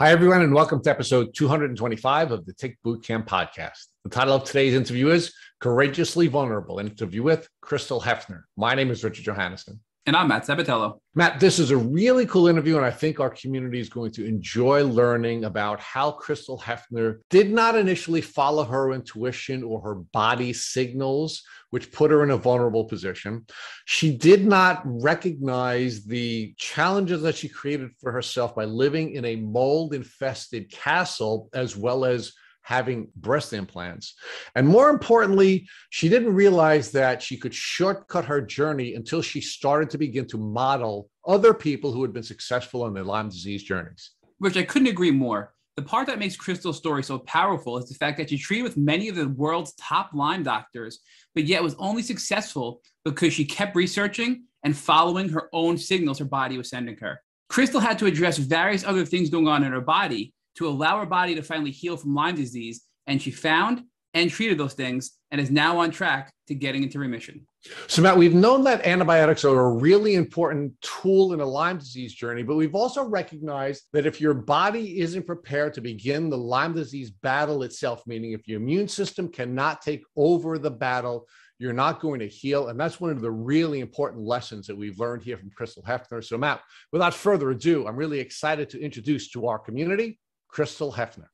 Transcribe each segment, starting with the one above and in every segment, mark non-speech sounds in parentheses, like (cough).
Hi, everyone, and welcome to episode 225 of the Tick Bootcamp podcast. The title of today's interview is Courageously Vulnerable, an interview with Crystal Hefner. My name is Richard Johannesson. And I'm Matt Sabatello. Matt, this is a really cool interview, and I think our community is going to enjoy learning about how Crystal Hefner did not initially follow her intuition or her body signals, which put her in a vulnerable position. She did not recognize the challenges that she created for herself by living in a mold infested castle, as well as having breast implants. And more importantly, she didn't realize that she could shortcut her journey until she started to begin to model other people who had been successful on their Lyme disease journeys. Which I couldn't agree more. The part that makes Crystal's story so powerful is the fact that she treated with many of the world's top Lyme doctors, but yet was only successful because she kept researching and following her own signals her body was sending her. Crystal had to address various other things going on in her body, to allow her body to finally heal from Lyme disease. And she found and treated those things and is now on track to getting into remission. So, Matt, we've known that antibiotics are a really important tool in a Lyme disease journey, but we've also recognized that if your body isn't prepared to begin the Lyme disease battle itself, meaning if your immune system cannot take over the battle, you're not going to heal. And that's one of the really important lessons that we've learned here from Crystal Hefner. So, Matt, without further ado, I'm really excited to introduce to our community Crystal Hefner.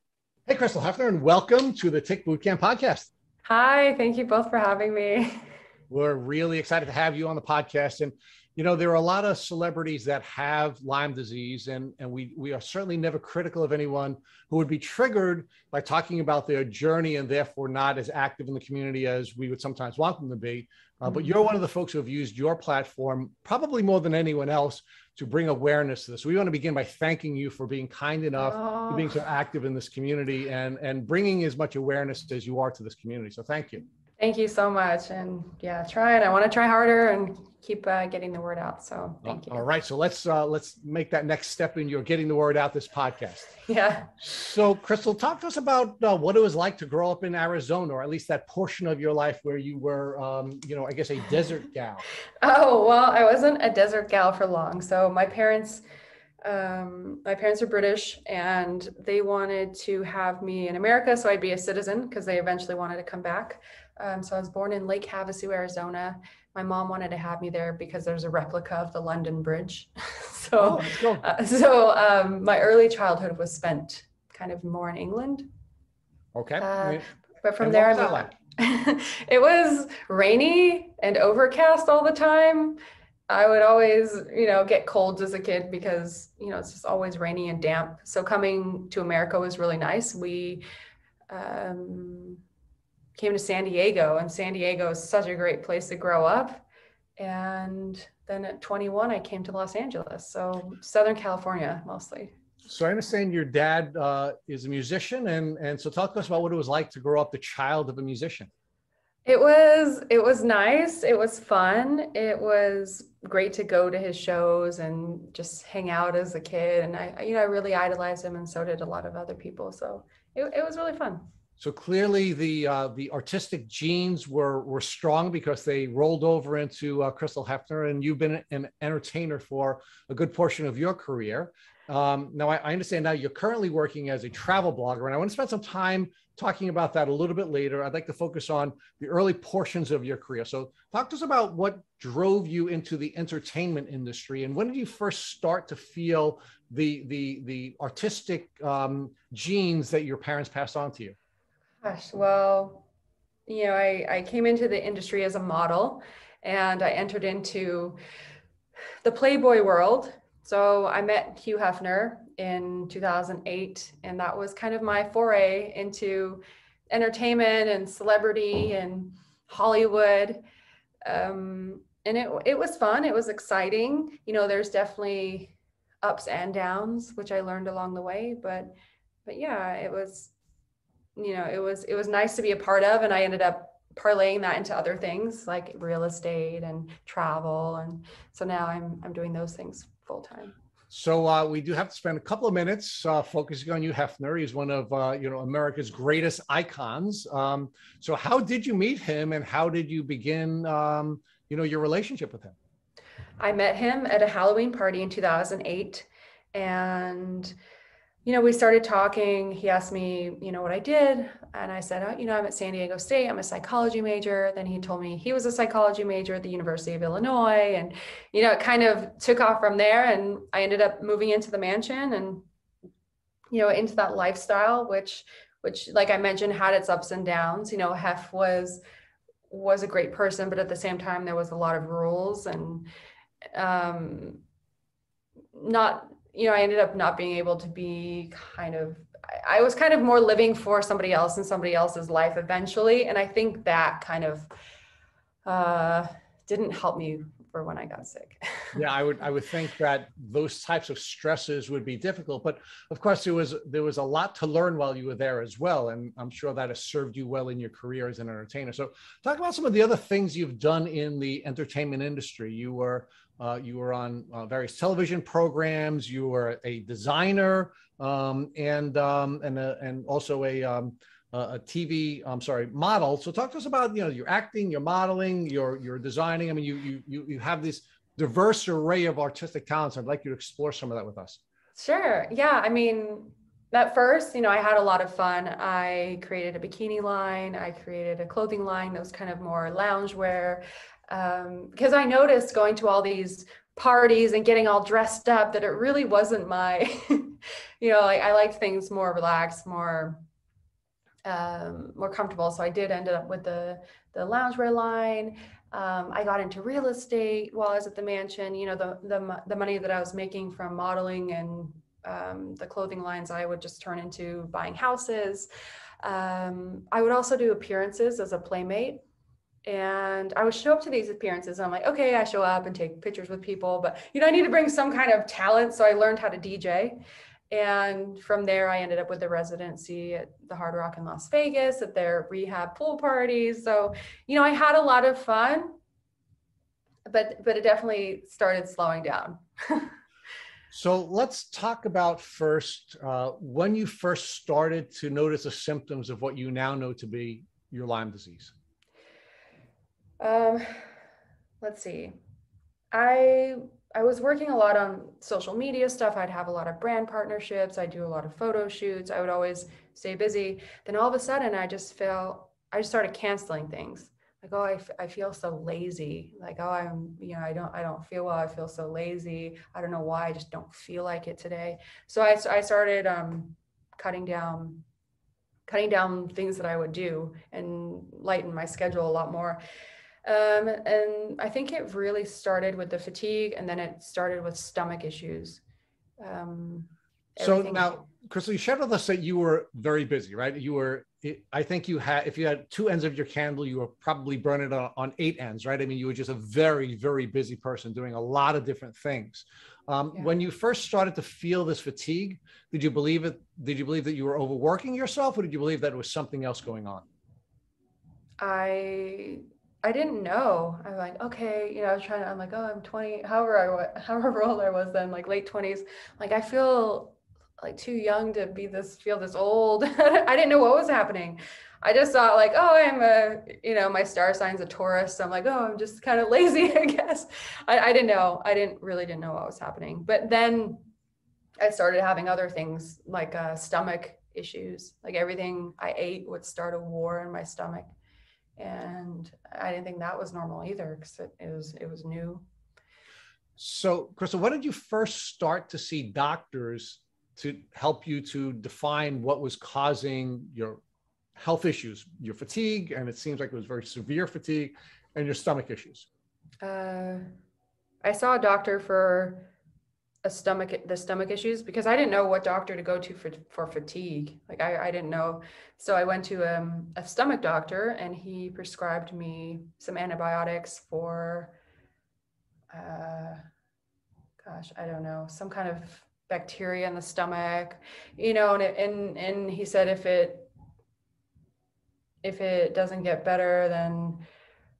Hey, Crystal Hefner, and welcome to the Tick Bootcamp podcast. Hi, thank you both for having me. (laughs) We're really excited to have you on the podcast. And, you know, there are a lot of celebrities that have Lyme disease, and, and we, we are certainly never critical of anyone who would be triggered by talking about their journey and therefore not as active in the community as we would sometimes want them to be. Uh, but you're one of the folks who have used your platform probably more than anyone else to bring awareness to this. We want to begin by thanking you for being kind enough, oh. being so oh. active in this community, and and bringing as much awareness as you are to this community. So thank you. Thank you so much. And yeah, try it. I want to try harder and keep uh, getting the word out. So thank you. All right. So let's uh, let's make that next step in your getting the word out this podcast. (laughs) Yeah. So Crystal, talk to us about uh, what it was like to grow up in Arizona, or at least that portion of your life where you were, um, you know, I guess a desert gal. (laughs) oh well, I wasn't a desert gal for long. So my parents um, my parents are British and they wanted to have me in America so I'd be a citizen because they eventually wanted to come back. Um, so I was born in Lake Havasu, Arizona. My mom wanted to have me there because there's a replica of the London Bridge. (laughs) so, oh, uh, so um, my early childhood was spent kind of more in England. Okay. Uh, but from there, I like? (laughs) it was rainy and overcast all the time. I would always, you know, get colds as a kid because, you know, it's just always rainy and damp. So coming to America was really nice. We um, came to San Diego, and San Diego is such a great place to grow up. And then at 21, I came to Los Angeles. So Southern California mostly. So I understand your dad uh, is a musician, and and so talk to us about what it was like to grow up the child of a musician. It was it was nice. It was fun. It was great to go to his shows and just hang out as a kid. And I you know I really idolized him, and so did a lot of other people. So it, it was really fun. So clearly, the uh, the artistic genes were were strong because they rolled over into uh, Crystal Hefner, and you've been an entertainer for a good portion of your career. Um, now, I, I, understand now you're currently working as a travel blogger, and I want to spend some time talking about that a little bit later. I'd like to focus on the early portions of your career. So, talk to us about what drove you into the entertainment industry, and when did you first start to feel the the the artistic um, genes that your parents passed on to you? Gosh, well, you know, I, I came into the industry as a model and I entered into the Playboy world. So I met Hugh Hefner in 2008, and that was kind of my foray into entertainment and celebrity and Hollywood. Um, and it, it was fun. It was exciting. You know, there's definitely ups and downs, which I learned along the way. But, but yeah, it was you know, it was it was nice to be a part of, and I ended up parlaying that into other things like real estate and travel, and so now I'm I'm doing those things full time. So uh, we do have to spend a couple of minutes uh, focusing on you, Hefner. He's one of uh, you know America's greatest icons. Um, so how did you meet him, and how did you begin um, you know your relationship with him? I met him at a Halloween party in 2008, and you know, we started talking. He asked me, you know, what I did. And I said, oh, you know, I'm at San Diego State. I'm a psychology major. Then he told me he was a psychology major at the University of Illinois. And, you know, it kind of took off from there. And I ended up moving into the mansion and, you know, into that lifestyle, which, which, like I mentioned, had its ups and downs. You know, Hef was, was a great person, but at the same time, there was a lot of rules and, um, not you know, I ended up not being able to be kind of, I was kind of more living for somebody else and somebody else's life eventually. And I think that kind of uh, didn't help me for when I got sick. (laughs) yeah, I would I would think that those types of stresses would be difficult, but of course there was there was a lot to learn while you were there as well, and I'm sure that has served you well in your career as an entertainer. So, talk about some of the other things you've done in the entertainment industry. You were uh, you were on uh, various television programs. You were a designer um, and um, and a, and also a um, a TV. I'm sorry, model. So talk to us about you know your acting, your modeling, your your designing. I mean, you you you you have this diverse array of artistic talents. I'd like you to explore some of that with us. Sure. Yeah. I mean, at first, you know, I had a lot of fun. I created a bikini line. I created a clothing line that was kind of more loungewear um, because I noticed going to all these parties and getting all dressed up that it really wasn't my, (laughs) you know, like I liked things more relaxed, more um, more comfortable. So I did end up with the the loungewear line. Um, I got into real estate while I was at the mansion. You know, the the the money that I was making from modeling and um, the clothing lines, I would just turn into buying houses. Um, I would also do appearances as a playmate and I would show up to these appearances I'm like, okay, I show up and take pictures with people, but you know, I need to bring some kind of talent. So I learned how to DJ. And from there, I ended up with the residency at the Hard Rock in Las Vegas at their rehab pool parties. So, you know, I had a lot of fun, but but it definitely started slowing down. (laughs) so let's talk about first uh, when you first started to notice the symptoms of what you now know to be your Lyme disease. Um, let's see. I I was working a lot on social media stuff. I'd have a lot of brand partnerships. I do a lot of photo shoots. I would always stay busy. Then all of a sudden, I just felt I just started canceling things. Like, oh, I, f- I feel so lazy. Like, oh, I'm, you know, I don't, I don't feel well. I feel so lazy. I don't know why. I just don't feel like it today. So I, I started um, cutting down, cutting down things that I would do and lighten my schedule a lot more. Um, and I think it really started with the fatigue and then it started with stomach issues. Um, so now, Crystal, you shared with us that you were very busy, right? You were, I think you had, if you had two ends of your candle, you were probably burning on, on eight ends, right? I mean, you were just a very, very busy person doing a lot of different things. Um, yeah. When you first started to feel this fatigue, did you believe it? Did you believe that you were overworking yourself, or did you believe that it was something else going on? I I didn't know. I'm like, okay, you know, I was trying to, I'm like, oh, I'm 20, however I was, (laughs) however old I was then, like late 20s. Like, I feel like too young to be this, feel this old. (laughs) I didn't know what was happening. I just thought like, oh, I'm a, you know, my star sign's a Taurus. So I'm like, oh, I'm just kind of (laughs) lazy, I guess. I, I didn't know. I didn't really didn't know what was happening. But then I started having other things like uh, stomach issues. Like everything I ate would start a war in my stomach and I didn't think that was normal either because it, it, was it was new. So, Crystal, when did you first start to see doctors to help you to define what was causing your health issues, your fatigue, and it seems like it was very severe fatigue, and your stomach issues? Uh, I saw a doctor for a stomach the stomach issues because I didn't know what doctor to go to for for fatigue. Like I, I didn't know. So I went to um, a stomach doctor and he prescribed me some antibiotics for uh, gosh, I don't know, some kind of bacteria in the stomach, you know, and it, and and he said if it if it doesn't get better then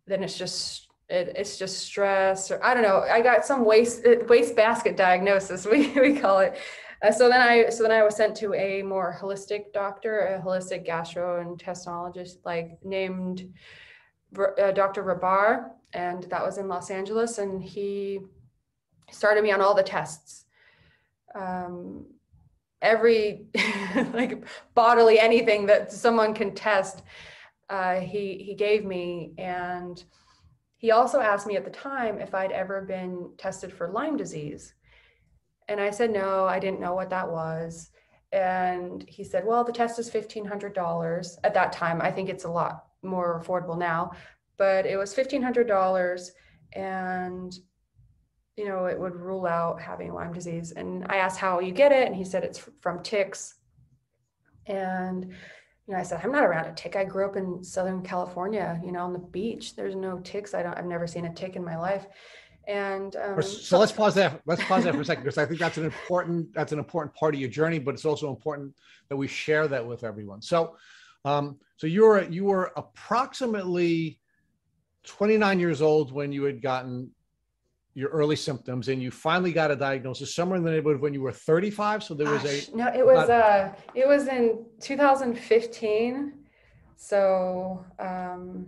then it's just it, it's just stress or I don't know. I got some waste waste basket diagnosis (laughs) we, we call it. Uh, so then I so then I was sent to a more holistic doctor, a holistic gastrointestinologist, like named uh, Dr. Rabar, and that was in Los Angeles, and he started me on all the tests. Um, every (laughs) like bodily anything that someone can test. Uh, he he gave me, and he also asked me at the time if I'd ever been tested for Lyme disease, and I said no, I didn't know what that was. And he said, well, the test is fifteen hundred dollars at that time. I think it's a lot more affordable now, but it was fifteen hundred dollars, and you know, it would rule out having Lyme disease. And I asked how you get it, and he said it's from ticks. And you know, I said I'm not around a tick. I grew up in Southern California, you know, on the beach. There's no ticks. I don't. I've never seen a tick in my life. And um, so let's pause that. Let's pause that for a second because I think that's an important that's an important part of your journey, but it's also important that we share that with everyone. So, um, so you were you were approximately 29 years old when you had gotten your early symptoms and you finally got a diagnosis somewhere in the neighborhood when you were 35 so there was Gosh, a no it was uh it was in 2015 so um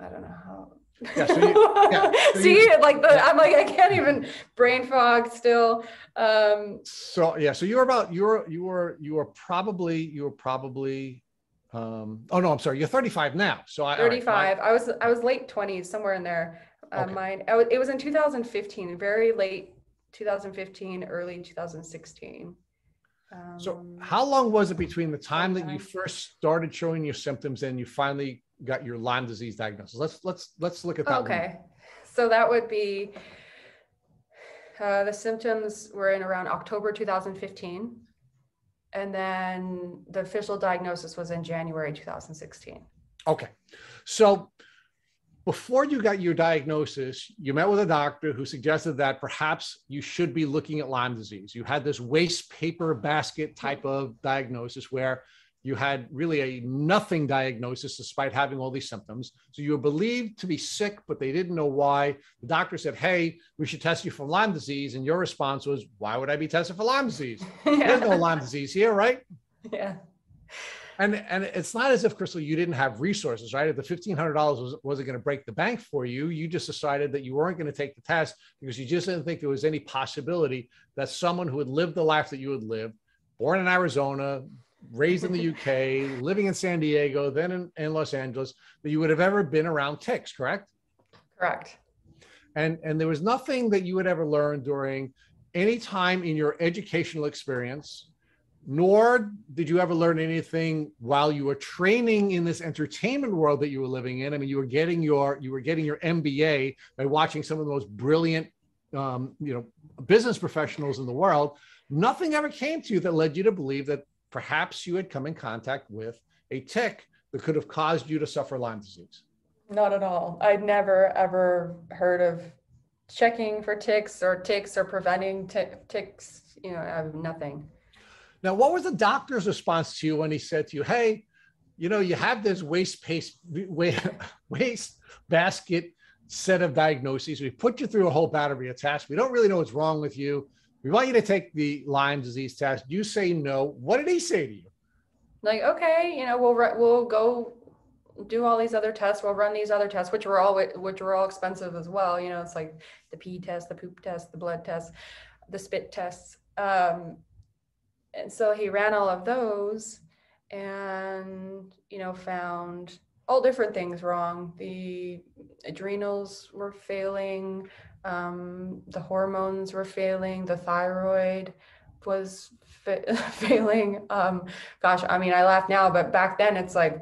i don't know how yeah, so you, (laughs) yeah, so see you, like the, yeah. i'm like i can't even brain fog still um so yeah so you're about you're you were you were probably you were probably um oh no i'm sorry you're 35 now so i 35 right, I was i was late 20s somewhere in there uh, okay. Mine, it was in 2015, very late 2015, early 2016. Um, so, how long was it between the time that you first started showing your symptoms and you finally got your Lyme disease diagnosis? Let's let's let's look at that. Okay, one. so that would be uh, the symptoms were in around October 2015, and then the official diagnosis was in January 2016. Okay, so before you got your diagnosis, you met with a doctor who suggested that perhaps you should be looking at Lyme disease. You had this waste paper basket type of diagnosis where you had really a nothing diagnosis despite having all these symptoms. So you were believed to be sick, but they didn't know why. The doctor said, Hey, we should test you for Lyme disease. And your response was, Why would I be tested for Lyme disease? (laughs) yeah. There's no Lyme disease here, right? Yeah and and it's not as if crystal you didn't have resources right? If the $1500 was, wasn't going to break the bank for you you just decided that you weren't going to take the test because you just didn't think there was any possibility that someone who had lived the life that you had lived born in arizona raised in the uk (laughs) living in san diego then in, in los angeles that you would have ever been around ticks correct? Correct. And and there was nothing that you had ever learned during any time in your educational experience nor did you ever learn anything while you were training in this entertainment world that you were living in. I mean, you were getting your you were getting your MBA by watching some of the most brilliant, um, you know, business professionals in the world. Nothing ever came to you that led you to believe that perhaps you had come in contact with a tick that could have caused you to suffer Lyme disease. Not at all. I'd never ever heard of checking for ticks or ticks or preventing t- ticks. You know, I have nothing. Now, what was the doctor's response to you when he said to you, "Hey, you know, you have this waste paste (laughs) waste basket set of diagnoses. We put you through a whole battery of tests. We don't really know what's wrong with you. We want you to take the Lyme disease test. You say no. What did he say to you? Like, okay, you know, we'll we'll go do all these other tests. We'll run these other tests, which were all which were all expensive as well. You know, it's like the pee test, the poop test, the blood test, the spit tests. Um, and so he ran all of those and you know found all different things wrong. The adrenals were failing um, the hormones were failing the thyroid was fa- (laughs) failing. Um, gosh i mean i laugh now but back then it's like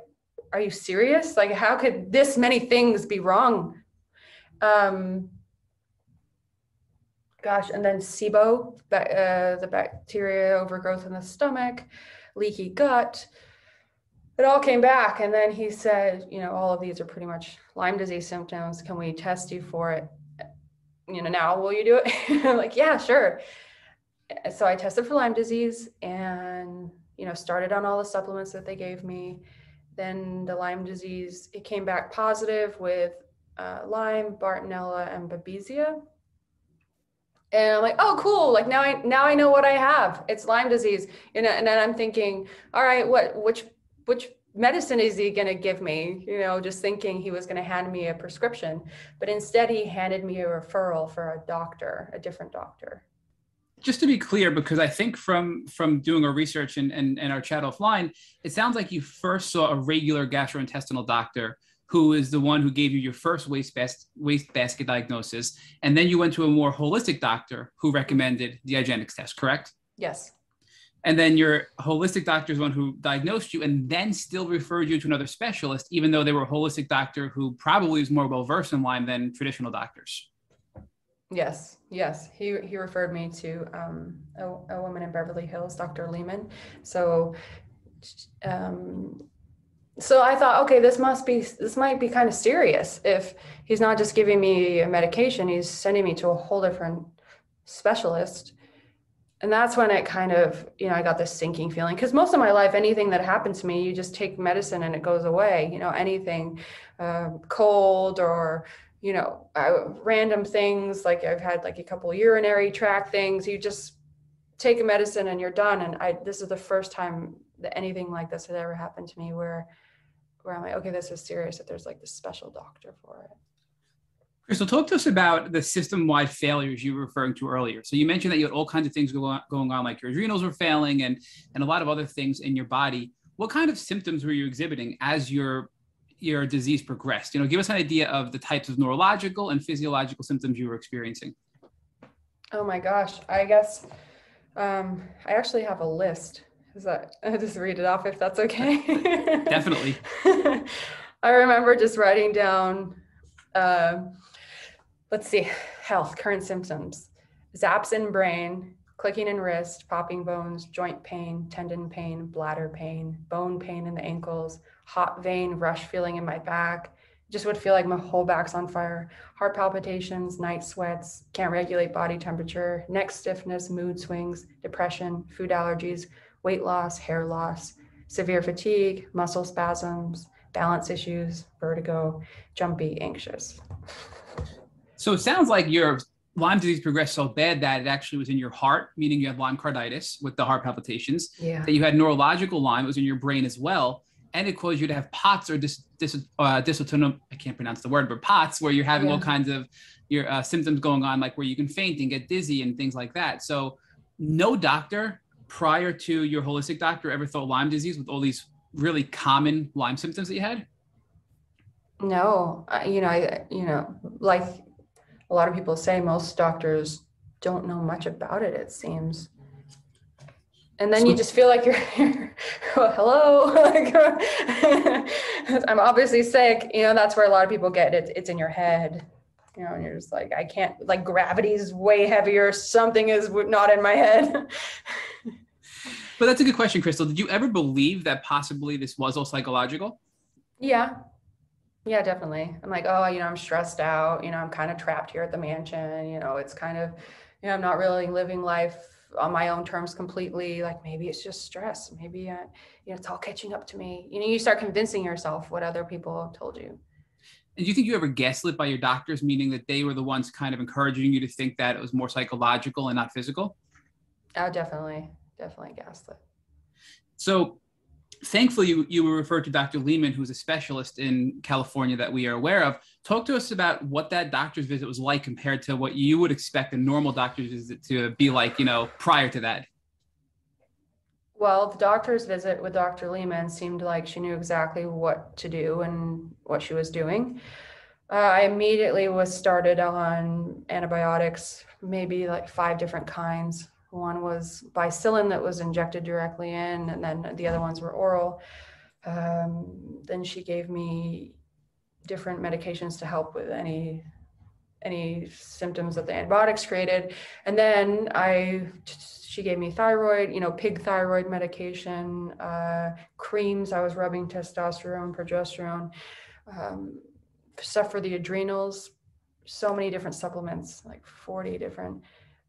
are you serious? Like how could this many things be wrong? Um, gosh, and then SIBO, uh, the bacteria overgrowth in the stomach, leaky gut. It all came back. And then he said, you know, all of these are pretty much Lyme disease symptoms. Can we test you for it? You know, now will you do it? (laughs) Like, yeah, sure. So I tested for Lyme disease and, you know, started on all the supplements that they gave me. Then the Lyme disease, it came back positive with uh, Lyme, Bartonella, and Babesia and I'm like, oh, cool. Like now I now I know what I have. It's Lyme disease. You know, and then I'm thinking, all right, what which which medicine is he going to give me? You know, just thinking he was going to hand me a prescription, but instead he handed me a referral for a doctor, a different doctor. just to be clear, because I think from from doing our research and, and, and our chat offline, it sounds like you first saw a regular gastrointestinal doctor who is the one who gave you your first waste, bas- waste basket diagnosis. And then you went to a more holistic doctor who recommended the IGeneX test, correct? Yes. And then your holistic doctor is one who diagnosed you and then still referred you to another specialist, even though they were a holistic doctor who probably was more well versed in Lyme than traditional doctors. Yes, yes. He he referred me to um, a, a woman in Beverly Hills, Dr. Lehman. So, um, so I thought, okay, this must be this might be kind of serious. If he's not just giving me a medication, he's sending me to a whole different specialist. And that's when it kind of, you know, I got this sinking feeling because most of my life, anything that happened to me, you just take medicine and it goes away. You know, anything um, cold or you know, random things like I've had like a couple urinary tract things. You just take a medicine and you're done. And I this is the first time that anything like this had ever happened to me where where I'm like, okay, this is serious. That there's like this special doctor for it. Crystal, talk to us about the system-wide failures you were referring to earlier. So you mentioned that you had all kinds of things going on, like your adrenals were failing and and a lot of other things in your body. What kind of symptoms were you exhibiting as your your disease progressed? You know, give us an idea of the types of neurological and physiological symptoms you were experiencing. Oh my gosh, I guess um, I actually have a list. Is that I'll (laughs) just read it off if that's okay? (laughs) Definitely. (laughs) I remember just writing down. Uh, let's see, health current symptoms: zaps in brain, clicking in wrist, popping bones, joint pain, tendon pain, bladder pain, bone pain in the ankles, hot vein rush feeling in my back. Just would feel like my whole back's on fire. Heart palpitations, night sweats, can't regulate body temperature, neck stiffness, mood swings, depression, food allergies, weight loss, hair loss, severe fatigue, muscle spasms, balance issues, vertigo, jumpy, anxious. So it sounds like your Lyme disease progressed so bad that it actually was in your heart, meaning you had Lyme carditis with the heart palpitations. Yeah. That you had neurological Lyme, it was in your brain as well and it caused you to have POTS or dis, dis, uh, I can't pronounce the word, but POTS, where you're having yeah. all kinds of your uh, symptoms going on, like where you can faint and get dizzy and things like that. So, no doctor prior to your holistic doctor ever thought Lyme disease with all these really common Lyme symptoms that you had. No, you know, I, you know, like a lot of people say, most doctors don't know much about it. It seems and then so, you just feel like you're, (laughs) well, hello (laughs) (laughs) i'm obviously sick you know that's where a lot of people get it it's in your head you know and you're just like i can't like gravity's way heavier. Something is not in my head. (laughs) But that's a good question crystal. Did you ever believe that possibly this was all psychological? Yeah. Yeah definitely. I'm like oh you know i'm stressed out. You know i'm kind of trapped here at the mansion. You know it's kind of you know i'm not really living life on my own terms completely. Like maybe it's just stress. Maybe uh, you know it's all catching up to me. You know you start convincing yourself what other people have told you do you think you ever gaslit by your doctors meaning that they were the ones kind of encouraging you to think that it was more psychological and not physical? Oh definitely. Definitely gaslit. So thankfully you, you were referred to dr lehman who's a specialist in california that we are aware of. Talk to us about what that doctor's visit was like compared to what you would expect a normal doctor's visit to be like you know prior to that well the doctor's visit with dr lehman seemed like she knew exactly what to do and what she was doing uh, i immediately was started on antibiotics maybe like five different kinds one was bicillin that was injected directly in, and then the other ones were oral. Um, then she gave me different medications to help with any any symptoms that the antibiotics created. And then I she gave me thyroid, you know, pig thyroid medication, uh, creams. I was rubbing testosterone, progesterone, um, stuff for the adrenals. So many different supplements, like 40 different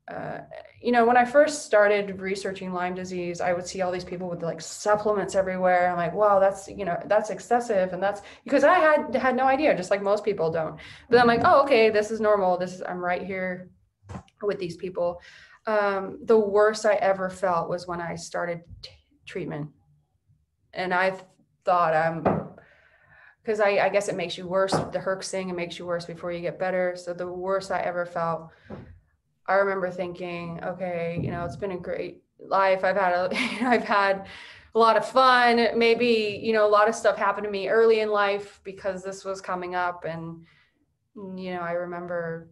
uh, you know, when I first started researching Lyme disease, I would see all these people with like supplements everywhere. I'm like, wow, that's you know, that's excessive, and that's because I had had no idea, just like most people don't. But I'm like, oh, okay, this is normal. This is I'm right here with these people. Um, the worst I ever felt was when I started t- treatment, and I thought I'm because I, I guess it makes you worse. The Herx thing, it makes you worse before you get better. So the worst I ever felt I remember thinking, okay, you know, it's been a great life. I've had a, (laughs) I've had a lot of fun. Maybe, you know, a lot of stuff happened to me early in life because this was coming up. And, you know, I remember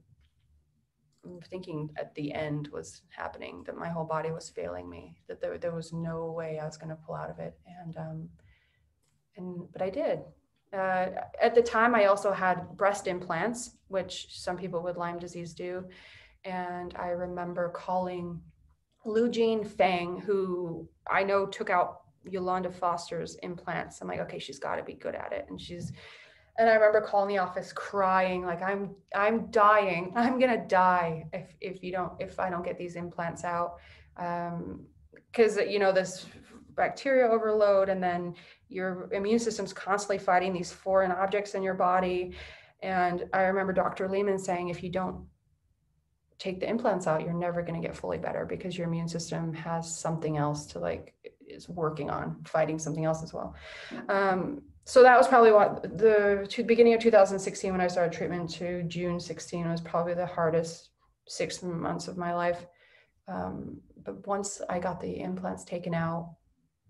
thinking at the end was happening that my whole body was failing me, that there, there was no way I was going to pull out of it. And, um, and, but I did. Uh, at the time, I also had breast implants, which some people with Lyme disease do. And I remember calling Lu-Jean Feng, who I know took out Yolanda Foster's implants. I'm like, okay, she's got to be good at it. And she's, and I remember calling the office crying, like I'm, I'm dying. (laughs) I'm gonna die if if you don't, if I don't get these implants out, because um, you know this bacteria overload, and then your immune system's constantly fighting these foreign objects in your body. And I remember Dr. Lehman saying, if you don't take the implants out, you're never going to get fully better because your immune system has something else to like is working on fighting something else as well. Um, so that was probably what the beginning of 2016 when I started treatment to June 16 was probably the hardest six months of my life. Um, but once I got the implants taken out,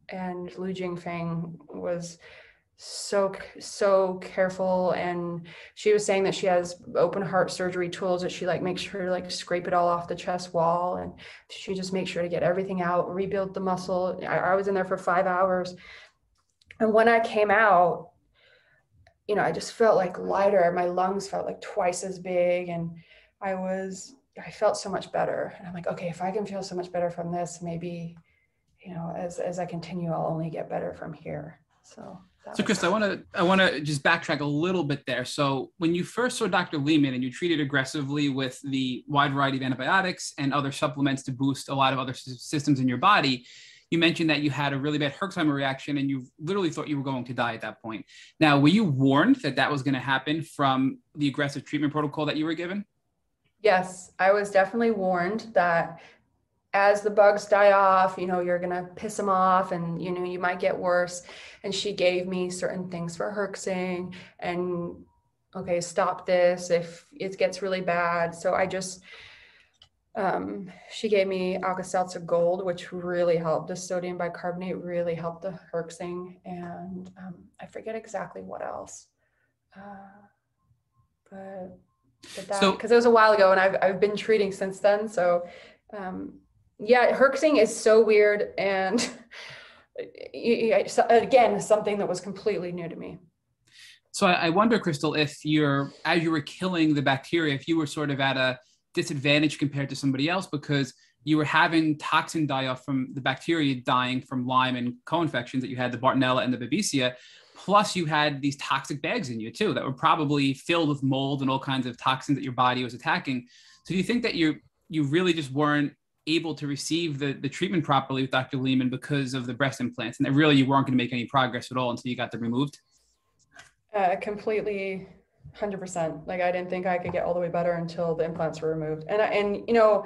and Lu-Jean Feng was so so careful and she was saying that she has open heart surgery tools that she like makes sure to like scrape it all off the chest wall and she just makes sure to get everything out rebuild the muscle I, I was in there for five hours and when i came out you know i just felt like lighter my lungs felt like twice as big and i was i felt so much better and i'm like okay if i can feel so much better from this maybe you know as as i continue i'll only get better from here so so, Chris, I want to I want to just backtrack a little bit there. So, when you first saw Dr. Lehman and you treated aggressively with the wide variety of antibiotics and other supplements to boost a lot of other systems in your body, you mentioned that you had a really bad Herxheimer reaction and you literally thought you were going to die at that point. Now, were you warned that that was going to happen from the aggressive treatment protocol that you were given? Yes, I was definitely warned that as the bugs die off, you know, you're going to piss them off and, you know, you might get worse. And she gave me certain things for herxing and, okay, stop this if it gets really bad. So I just, um, she gave me Alka-Seltzer Gold, which really helped. The sodium bicarbonate really helped the herxing. And um, I forget exactly what else. Uh, but but that because so, it was a while ago and I've, I've been treating since then. So um, yeah, herxing is so weird. And (laughs) again, something that was completely new to me. So I wonder, Crystal, if you're, as you were killing the bacteria, if you were sort of at a disadvantage compared to somebody else because you were having toxin die off from the bacteria dying from Lyme and co-infections that you had, the Bartonella and the Babesia. Plus, you had these toxic bags in you too that were probably filled with mold and all kinds of toxins that your body was attacking. So, do you think that you you really just weren't able to receive the, the treatment properly with Dr. Lehman because of the breast implants, and that really you weren't going to make any progress at all until you got them removed? Uh, completely, hundred percent. Like I didn't think I could get all the way better until the implants were removed, and and you know.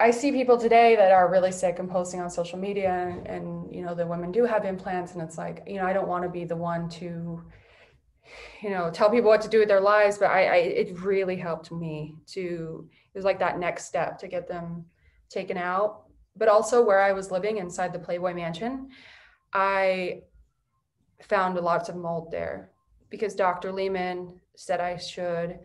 I see people today that are really sick and posting on social media and, and you know the women do have implants and it's like you know I don't want to be the one to you know tell people what to do with their lives but I, I it really helped me to it was like that next step to get them taken out. But also where I was living inside the Playboy Mansion, I found lots of mold there because Dr. Lehman said I should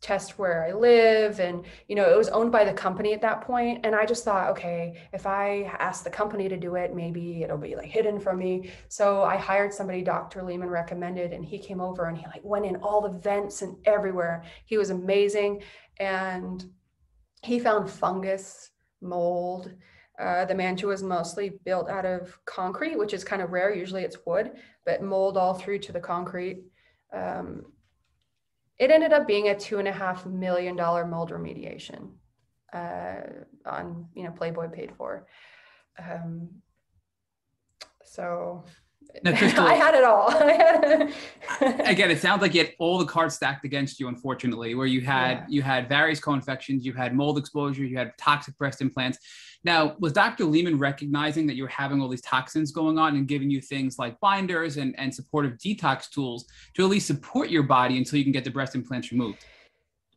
test where I live. And, you know, it was owned by the company at that point. And I just thought, okay, if I ask the company to do it, maybe it'll be like hidden from me. So I hired somebody Dr. Lehman recommended, and he came over and he like went in all the vents and everywhere. He was amazing and he found fungus, mold. Uh, the mantua was mostly built out of concrete, which is kind of rare. Usually it's wood, but mold all through to the concrete. Um, it ended up being a two and a half million dollar mold remediation uh, on, you know, Playboy paid for. Um, so now, (laughs) Crystal, I had it all. (laughs) again, it sounds like you had all the cards stacked against you, unfortunately, where you had yeah. you had various co-infections, you had mold exposure, you had toxic breast implants. Now, was Dr. Lehman recognizing that you were having all these toxins going on and giving you things like binders and, and supportive detox tools to at least support your body until you can get the breast implants removed?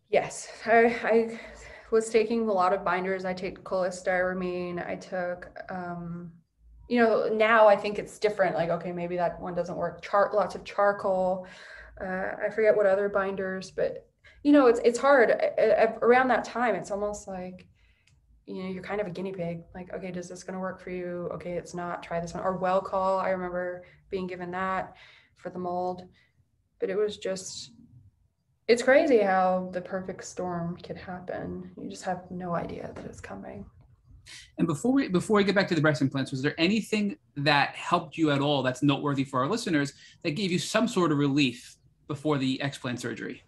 Yes, I, I was taking a lot of binders. I take cholestyramine. I took, um, you know, now I think it's different. Like, okay, maybe that one doesn't work. Char- lots of charcoal. Uh, I forget what other binders, but you know, it's it's hard. around that time, it's almost like, you know, you're kind of a guinea pig. Like, okay, does this going to work for you? Okay, it's not. Try this one. Or well call I remember being given that for the mold, but it was just it's crazy how the perfect storm could happen. You just have no idea that it's coming. And before we before we get back to the breast implants, was there anything that helped you at all that's noteworthy for our listeners that gave you some sort of relief before the explant surgery?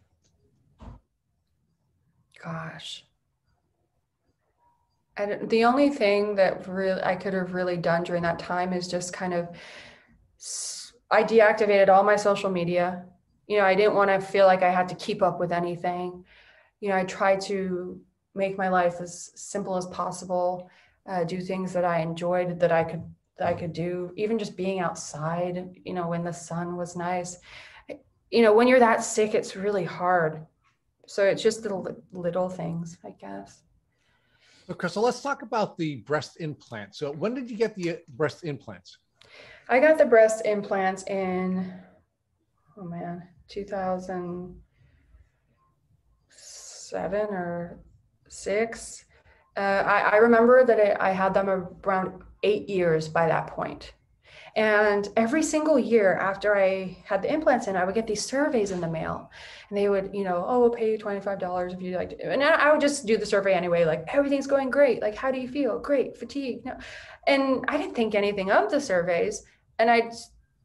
Gosh. And the only thing that really I could have really done during that time is just kind of I deactivated all my social media you know, I didn't want to feel like I had to keep up with anything. You know, I tried to make my life as simple as possible, uh, do things that I enjoyed that I could that I could do, even just being outside, you know, when the sun was nice. You know, when you're that sick, it's really hard. So it's just the little things, I guess. So, Crystal, let's talk about the breast implants. So, when did you get the uh, breast implants? I got the breast implants in, oh man, 2007 or six. Uh, I, I, remember that it, I had them around eight years by that point. And every single year after I had the implants in, I would get these surveys in the mail. And they would, you know, oh, we'll pay you $25 if you like to. And I would just do the survey anyway, like, everything's going great. Like, how do you feel? Great, fatigue. No. And I didn't think anything of the surveys. And I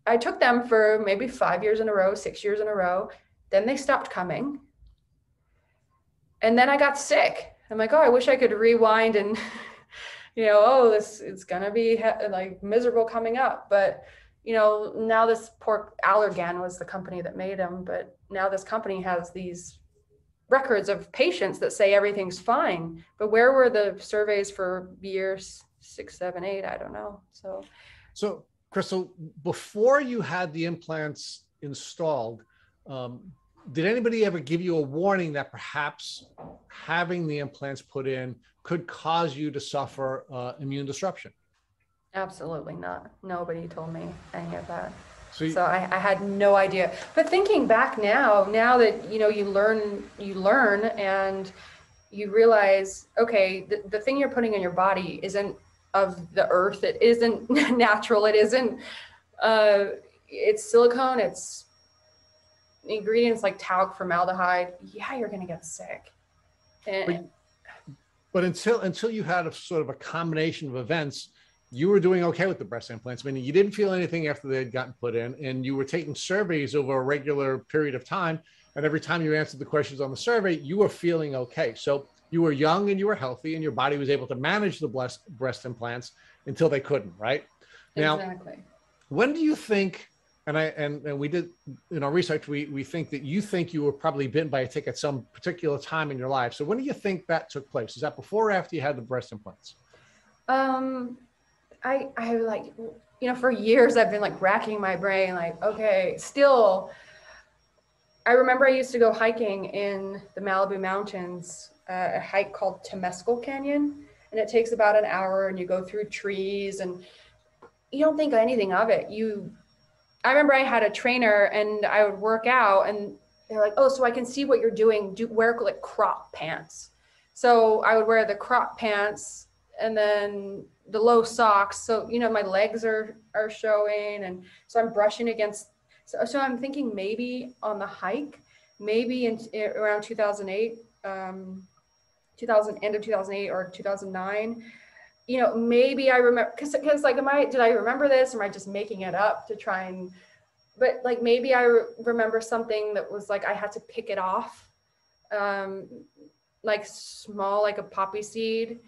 I took them for maybe five years in a row, six years in a row. Then they stopped coming. And then I got sick. I'm like, oh, I wish I could rewind and, (laughs) you know, oh, this it's gonna be like miserable coming up. But you know, now this pork Allergan was the company that made them, but now this company has these records of patients that say everything's fine. But where were the surveys for years six, seven, eight? I don't know. So, so Crystal, before you had the implants installed, um, did anybody ever give you a warning that perhaps having the implants put in could cause you to suffer uh, immune disruption? Absolutely not. Nobody told me any of that. So, you, so I, I, had no idea. But thinking back now, now that you know you learn, you learn, and you realize, okay, the, the thing you're putting in your body isn't of the earth. It isn't (laughs) natural. It isn't. Uh, it's silicone. It's ingredients like talc, formaldehyde. Yeah, you're gonna get sick. And, but, but until until you had a sort of a combination of events, you were doing okay with the breast implants. Meaning you didn't feel anything after they had gotten put in, and you were taking surveys over a regular period of time. And every time you answered the questions on the survey, you were feeling okay. So you were young and you were healthy and your body was able to manage the breast, breast implants until they couldn't, right? Now, exactly. when do you think, and I and, and we did in our research, we we think that you think you were probably bitten by a tick at some particular time in your life. So when do you think that took place? Is that before or after you had the breast implants? Um I I like you know, for years I've been like racking my brain, like, okay, still I remember I used to go hiking in the Malibu mountains uh, a hike called Temescal Canyon, and it takes about an hour, and you go through trees, and you don't think anything of it. You, I remember I had a trainer, and I would work out, and they're like, "Oh, so I can see what you're doing. Do wear like crop pants." So I would wear the crop pants, and then the low socks. So you know my legs are are showing, and so I'm brushing against. So, so I'm thinking maybe on the hike, maybe in around 2008. Um, 2000 end of 2008 or 2009 you know maybe i remember because because like am i did i remember this or am i just making it up to try and but like maybe i re- remember something that was like i had to pick it off um like small like a poppy seed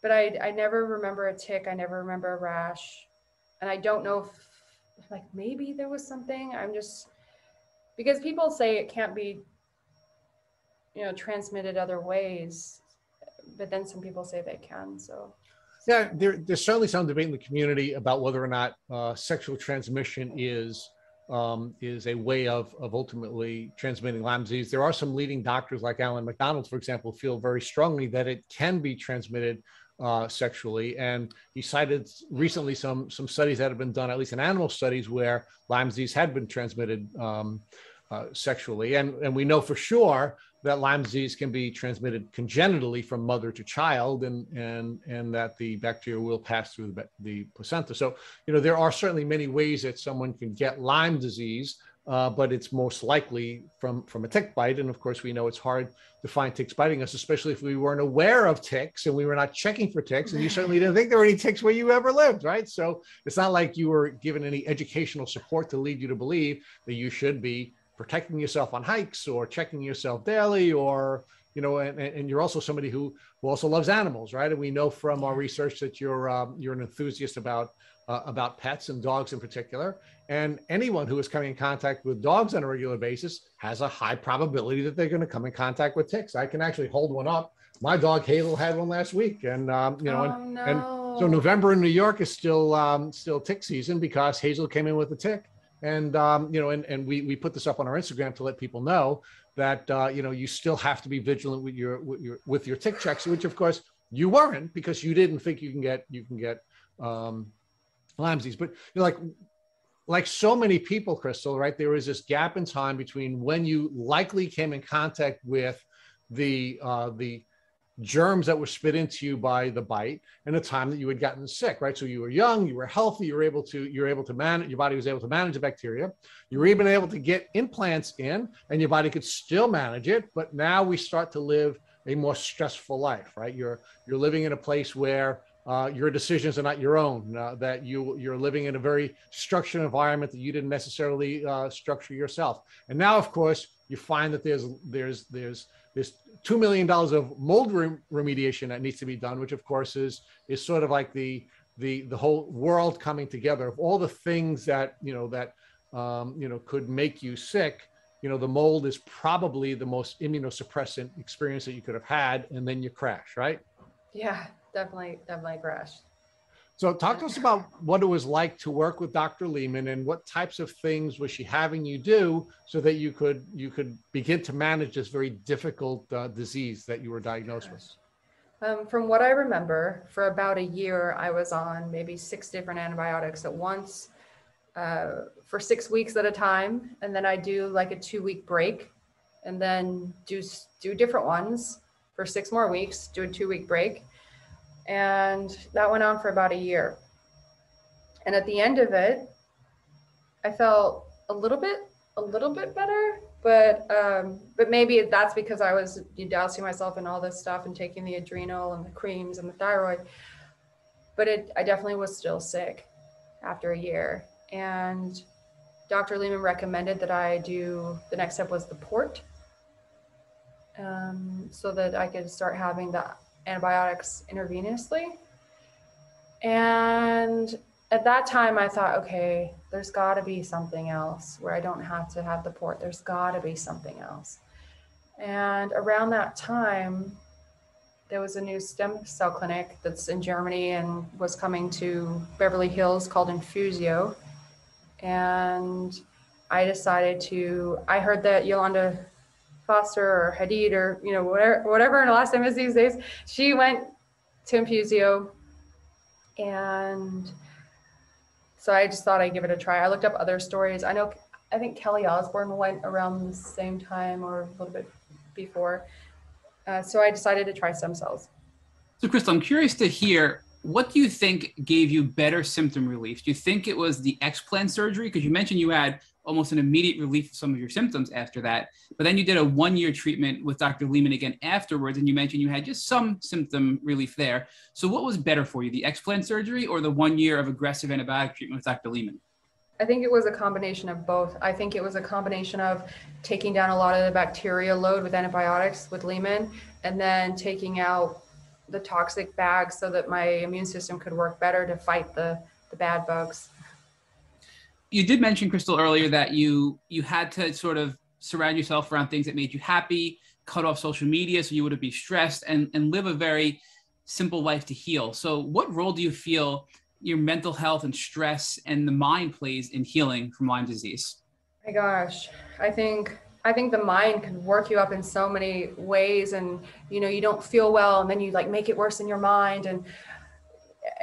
but i i never remember a tick i never remember a rash and i don't know if like maybe there was something i'm just because people say it can't be you know transmitted other ways but then some people say they can. So yeah, there, there's certainly some debate in the community about whether or not uh, sexual transmission is um, is a way of, of ultimately transmitting Lyme disease. There are some leading doctors like Alan MacDonald, for example, feel very strongly that it can be transmitted uh, sexually. And he cited recently some, some studies that have been done, at least in animal studies, where Lyme disease had been transmitted um, uh, sexually. And, and we know for sure that Lyme disease can be transmitted congenitally from mother to child and, and, and that the bacteria will pass through the, the placenta. So, you know, there are certainly many ways that someone can get Lyme disease, uh, but it's most likely from, from a tick bite. And of course, we know it's hard to find ticks biting us, especially if we weren't aware of ticks and we were not checking for ticks. And you certainly didn't think there were any ticks where you ever lived, right? So it's not like you were given any educational support to lead you to believe that you should be protecting yourself on hikes or checking yourself daily or you know and, and you're also somebody who who also loves animals right? And we know from our research that you're um, you're an enthusiast about uh, about pets and dogs in particular. And anyone who is coming in contact with dogs on a regular basis has a high probability that they're going to come in contact with ticks. I can actually hold one up. My dog hazel had one last week and um, you know oh, and, no. and so november in new york is still um, still tick season because hazel came in with a tick and um, you know, and, and we we put this up on our Instagram to let people know that uh, you know you still have to be vigilant with your with your with your tick checks, which of course you weren't because you didn't think you can get you can get um, disease. But you know, like like so many people, Crystal, right? There is this gap in time between when you likely came in contact with the uh, the germs that were spit into you by the bite and the time that you had gotten sick right? So you were young you were healthy you were able to you're able to manage your body was able to manage the bacteria. You were even able to get implants in and your body could still manage it but now we start to live a more stressful life right? You're you're living in a place where uh, your decisions are not your own uh, that you you're living in a very structured environment that you didn't necessarily uh, structure yourself. And now of course you find that there's there's there's there's two million dollars of mold remediation that needs to be done, which of course is is sort of like the the the whole world coming together of all the things that you know that um, you know could make you sick. You know, the mold is probably the most immunosuppressant experience that you could have had, and then you crash, right? Yeah, definitely, definitely crash. So, talk to us about what it was like to work with Dr. Lehman and what types of things was she having you do so that you could you could begin to manage this very difficult uh, disease that you were diagnosed with. Um, from what I remember, for about a year, I was on maybe six different antibiotics at once uh, for six weeks at a time, and then I do like a two week break, and then do do different ones for six more weeks, do a two week break and that went on for about a year. And at the end of it, I felt a little bit, a little bit better, but um, but maybe that's because I was dousing myself in all this stuff and taking the adrenal and the creams and the thyroid. But it, I definitely was still sick after a year. And Dr. Lehman recommended that I do the next step was the port, um, so that I could start having the antibiotics intravenously. And at that time, I thought, okay, there's got to be something else where I don't have to have the port. There's got to be something else. And around that time, there was a new stem cell clinic that's in Germany and was coming to Beverly Hills called Infusio. And I decided to, I heard that Yolanda Foster or Hadid or you know whatever whatever her last name is these days. She went to Infusio, and so I just thought I'd give it a try. I looked up other stories. I know I think Kelly Osbourne went around the same time or a little bit before. Uh, so I decided to try stem cells. So, Crystal, I'm curious to hear what do you think gave you better symptom relief? Do you think it was the explant surgery? Because you mentioned you had almost an immediate relief of some of your symptoms after that. But then you did a one year treatment with Dr. Lehman again afterwards, and you mentioned you had just some symptom relief there. So, what was better for you, the explant surgery or the one year of aggressive antibiotic treatment with Dr. Lehman? I think it was a combination of both. I think it was a combination of taking down a lot of the bacteria load with antibiotics with Lehman and then taking out the toxic bags so that my immune system could work better to fight the, the bad bugs you did mention crystal earlier that you you had to sort of surround yourself around things that made you happy cut off social media so you wouldn't be stressed and and live a very simple life to heal so what role do you feel your mental health and stress and the mind plays in healing from Lyme disease? My gosh, I think I think the mind can work you up in so many ways and you know you don't feel well and then you like make it worse in your mind and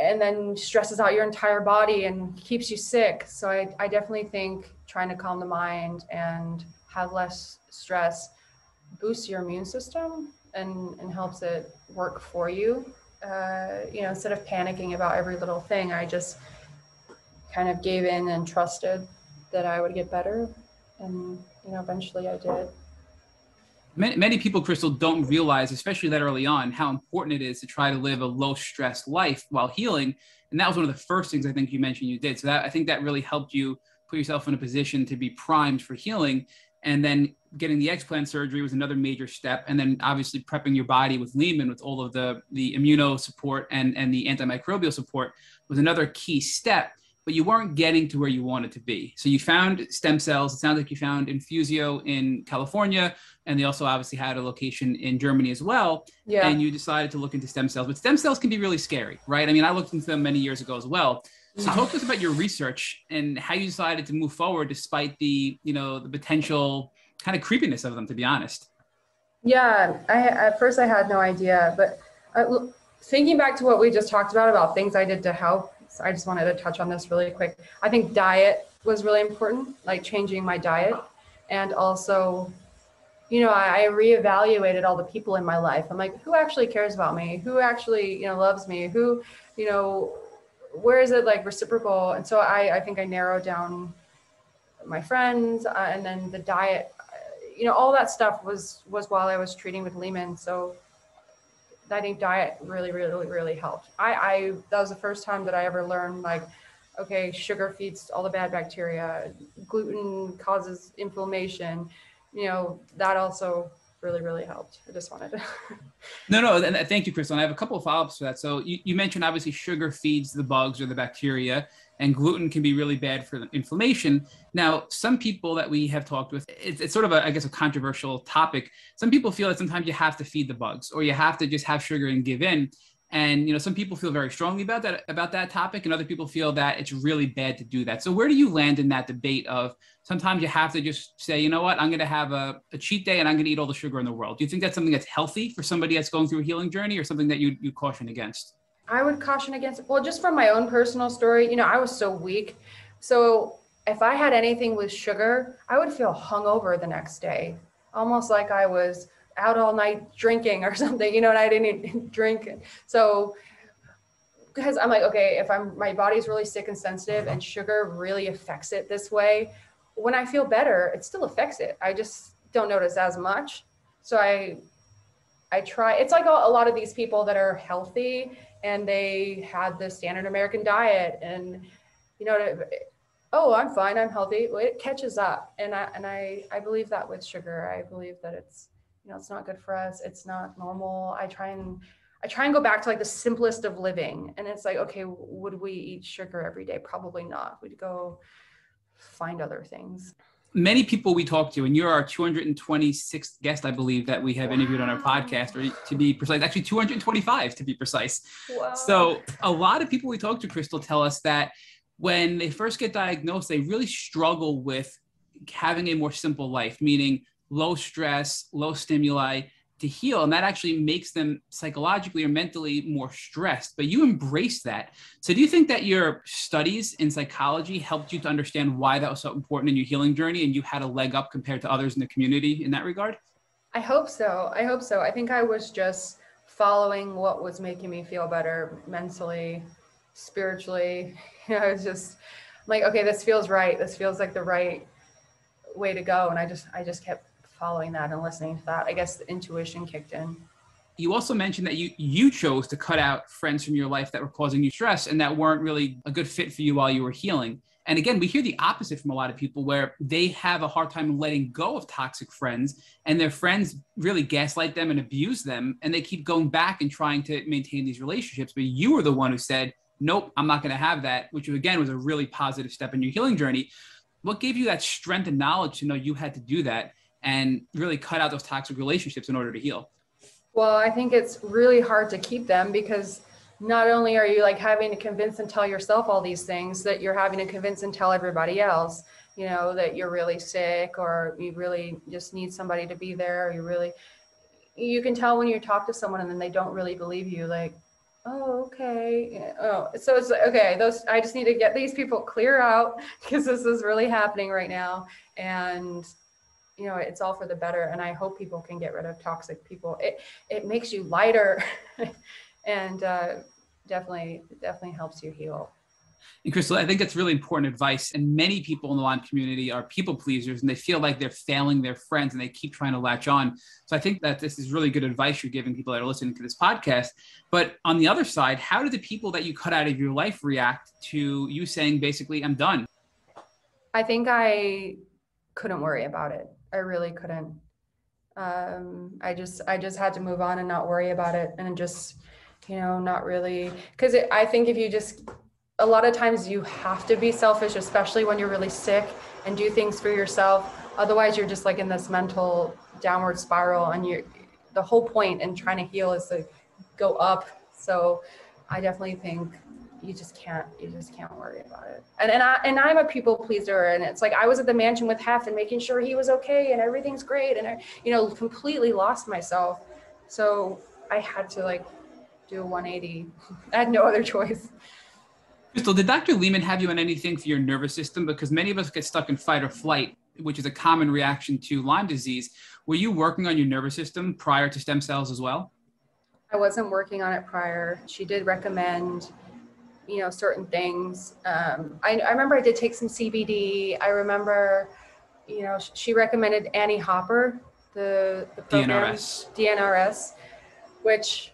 and then stresses out your entire body and keeps you sick. So I, I definitely think trying to calm the mind and have less stress boosts your immune system and, and helps it work for you. Uh, you know, instead of panicking about every little thing, I just kind of gave in and trusted that I would get better. And, you know, eventually I did. Many, many people, Crystal, don't realize, especially that early on, how important it is to try to live a low stress life while healing. And that was one of the first things I think you mentioned you did. So that I think that really helped you put yourself in a position to be primed for healing. And then getting the explant surgery was another major step. And then obviously prepping your body with Lehman with all of the, the immuno support and, and the antimicrobial support was another key step but you weren't getting to where you wanted to be. So you found stem cells. It sounds like you found Infusio in California, and they also obviously had a location in Germany as well. Yeah. And you decided to look into stem cells, but stem cells can be really scary, right? I mean, I looked into them many years ago as well. So talk to us about your research and how you decided to move forward despite the, you know, the potential kind of creepiness of them, to be honest. Yeah, I at first I had no idea, but uh, thinking back to what we just talked about about things I did to help so I just wanted to touch on this really quick. I think diet was really important, like changing my diet. And also, you know, I, I reevaluated all the people in my life. I'm like, who actually cares about me? Who actually, you know, loves me? Who, you know, where is it like reciprocal? And so I, I think I narrowed down my friends uh, and then the diet, you know, all that stuff was, was while I was treating with Lehman. So I think diet really, really, really helped. I, I that was the first time that I ever learned like, okay, sugar feeds all the bad bacteria, gluten causes inflammation. You know, that also really, really helped. I just wanted to. (laughs) no, no, and thank you, Crystal. And I have a couple of follow-ups for that. So you, you mentioned obviously sugar feeds the bugs or the bacteria, and gluten can be really bad for inflammation. Now, some people that we have talked with, it's, it's sort of a, I guess, a controversial topic. Some people feel that sometimes you have to feed the bugs, or you have to just have sugar and give in. And you know, some people feel very strongly about that about that topic, and other people feel that it's really bad to do that. So, where do you land in that debate of sometimes you have to just say, you know what, I'm going to have a, a cheat day and I'm going to eat all the sugar in the world. Do you think that's something that's healthy for somebody that's going through a healing journey, or something that you you caution against? I would caution against Well, just from my own personal story, you know, I was so weak. So if I had anything with sugar, I would feel hungover the next day, almost like I was out all night drinking or (laughs) something, you know, and I didn't (laughs) drink. So because I'm like, okay, if I'm my body's really sick and sensitive and sugar really affects it this way, when I feel better, it still affects it. I just don't notice as much. So I I try it's like a, a lot of these people that are healthy and they had the standard American diet and you know oh I'm fine I'm healthy. Well, it catches up. And I and I I believe that with sugar. I believe that it's you know it's not good for us. It's not normal. I try and I try and go back to like the simplest of living. And it's like okay would we eat sugar every day? Probably not. We'd go find other things many people we talk to, and you're our 226th guest, I believe, that we have interviewed on our podcast, or to be precise, actually 225 to be precise. Wow. So a lot of people we talk to, Crystal, tell us that when they first get diagnosed, they really struggle with having a more simple life, meaning low stress, low stimuli, to heal and that actually makes them psychologically or mentally more stressed but you embrace that. So do you think that your studies in psychology helped you to understand why that was so important in your healing journey and you had a leg up compared to others in the community in that regard? I hope so. I hope so. I think i was just following what was making me feel better mentally spiritually. You (laughs) know i was just like okay this feels right. This feels like the right way to go and i just i just kept following that and listening to that, I guess the intuition kicked in. You also mentioned that you you chose to cut out friends from your life that were causing you stress and that weren't really a good fit for you while you were healing. And again, we hear the opposite from a lot of people where they have a hard time letting go of toxic friends and their friends really gaslight them and abuse them and they keep going back and trying to maintain these relationships. But you were the one who said, Nope, I'm not going to have that, which again was a really positive step in your healing journey. What gave you that strength and knowledge to know you had to do that? And really cut out those toxic relationships in order to heal? Well, I think it's really hard to keep them because not only are you like having to convince and tell yourself all these things that you're having to convince and tell everybody else you know that you're really sick or you really just need somebody to be there or you really you can tell when you talk to someone and then they don't really believe you like oh okay oh so it's okay those i just need to get these people clear out (laughs) because this is really happening right now and you know it's all for the better and i hope people can get rid of toxic people it it makes you lighter (laughs) and uh, definitely definitely helps you heal and Crystal, I think that's really important advice. And many people in the Lyme community are people pleasers and they feel like they're failing their friends and they keep trying to latch on. So I think that this is really good advice you're giving people that are listening to this podcast. But on the other side, how do the people that you cut out of your life react to you saying basically, I'm done? I think I couldn't worry about it. I really couldn't. Um, I just I just had to move on and not worry about it and just you know not really because I think if you just a lot of times you have to be selfish, especially when you're really sick and do things for yourself. Otherwise, you're just like in this mental downward spiral, and you're the whole point in trying to heal is to go up. So, I definitely think you just can't you just can't worry about it. And and I and I'm a people pleaser, and it's like I was at the mansion with Hef and making sure he was okay and everything's great, and I you know completely lost myself. So I had to like do a 180. (laughs) I had no other choice. Crystal, did Dr. lehman have you on anything for your nervous system? Because many of us get stuck in fight or flight, which is a common reaction to Lyme disease. Were you working on your nervous system prior to stem cells as well? I wasn't working on it prior. She did recommend, you know, certain things. Um, I, I remember I did take some CBD. I remember, you know, she recommended Annie Hopper, the, the program, DNRS. DNRS, which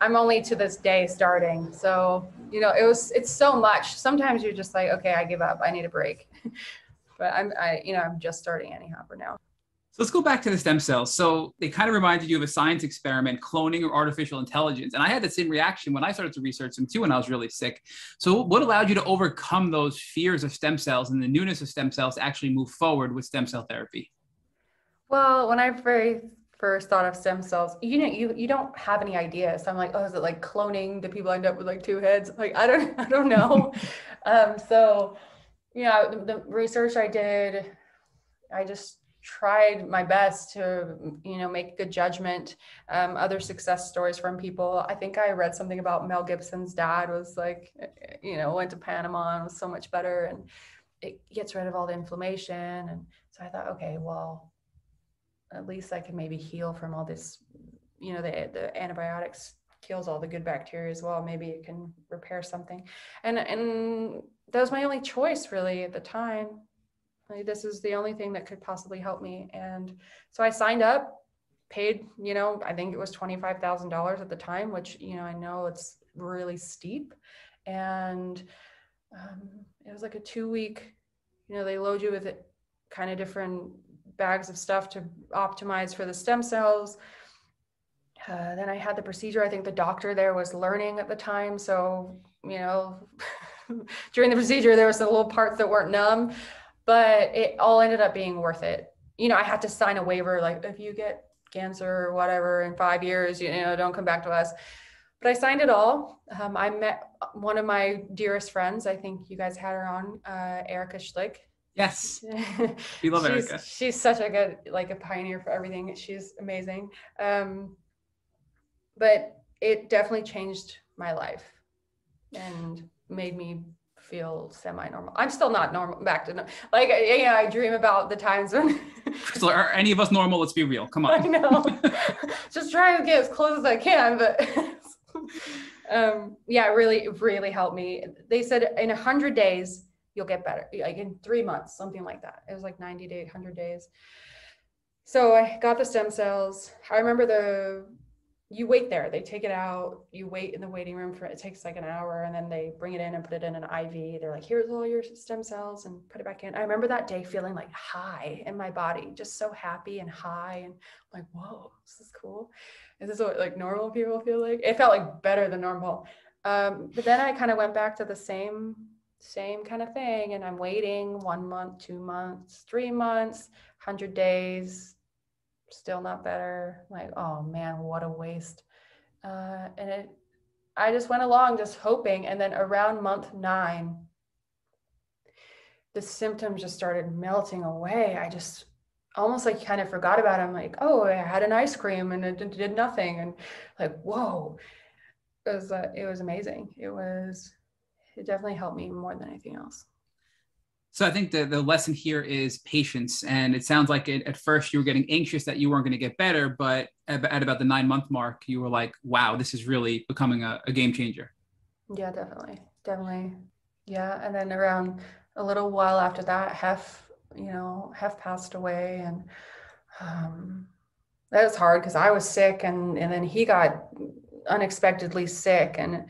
I'm only to this day starting. So, you know, it was, it's so much. Sometimes you're just like, okay, I give up. I need a break. (laughs) but I'm, I, you know, I'm just starting Annie Hopper now. So let's go back to the stem cells. So they kind of reminded you of a science experiment, cloning or artificial intelligence. And I had the same reaction when I started to research them too when I was really sick. So what allowed you to overcome those fears of stem cells and the newness of stem cells to actually move forward with stem cell therapy? Well, when I very first thought of stem cells you know you you don't have any idea so i'm like oh is it like cloning do people end up with like two heads like i don't (laughs) i don't know (laughs) um so yeah the, the research i did i just tried my best to you know make good judgment um, other success stories from people i think i read something about mel gibson's dad was like you know went to panama and was so much better and it gets rid of all the inflammation and so i thought okay well at least I can maybe heal from all this, you know, the, the antibiotics kills all the good bacteria as well. Maybe it can repair something. And, and that was my only choice really at the time. This is the only thing that could possibly help me. And so I signed up, paid, you know, I think it was $25,000 at the time, which, you know, I know it's really steep. And um, it was like a two week, you know, they load you with kind of different bags of stuff to optimize for the stem cells. Uh, then I had the procedure. I think the doctor there was learning at the time. So, you know, (laughs) during the procedure, there were some little parts that weren't numb, but it all ended up being worth it. You know, I had to sign a waiver like, if you get cancer or whatever in five years, you know, don't come back to us. But I signed it all. Um, I met one of my dearest friends. I think you guys had her on, uh, Erica Schlick. Yes. (laughs) We love she's, Erica. She's such a good, like a pioneer for everything. She's amazing. Um, but it definitely changed my life and made me feel semi-normal. I'm still not normal back to like yeah, I dream about the times when (laughs) so are any of us normal? Let's be real. Come on. I know. (laughs) Just trying to get as close as I can, but (laughs) um yeah, it really, really helped me. They said in a hundred days you'll get better like in three months something like that it was like 90 to 100 days so i got the stem cells i remember the you wait there. They take it out you wait in the waiting room for it takes like an hour and then they bring it in and put it in an iv they're like here's all your stem cells and put it back in. I remember that day feeling like high in my body just so happy and high and like whoa this is cool. Is this what like normal people feel like. It felt like better than normal. Um, but then i kind of went back to the same same kind of thing. And I'm waiting one month, two months, three months, 100 days, still not better. Like, oh man, what a waste. Uh, and it, I just went along just hoping. And then around month nine, the symptoms just started melting away. I just almost like kind of forgot about it. I'm like, oh, I had an ice cream and it did nothing. And like, whoa, it was, uh, it was amazing. It was, it definitely helped me more than anything else. So I think the, the lesson here is patience. And it sounds like it, at first you were getting anxious that you weren't going to get better, but at, at, about the nine month mark, you were like, wow, this is really becoming a, a game changer. Yeah, definitely. Definitely. Yeah. And then around a little while after that, Hef, you know, Hef passed away. And um, that was hard because I was sick and, and then he got unexpectedly sick. And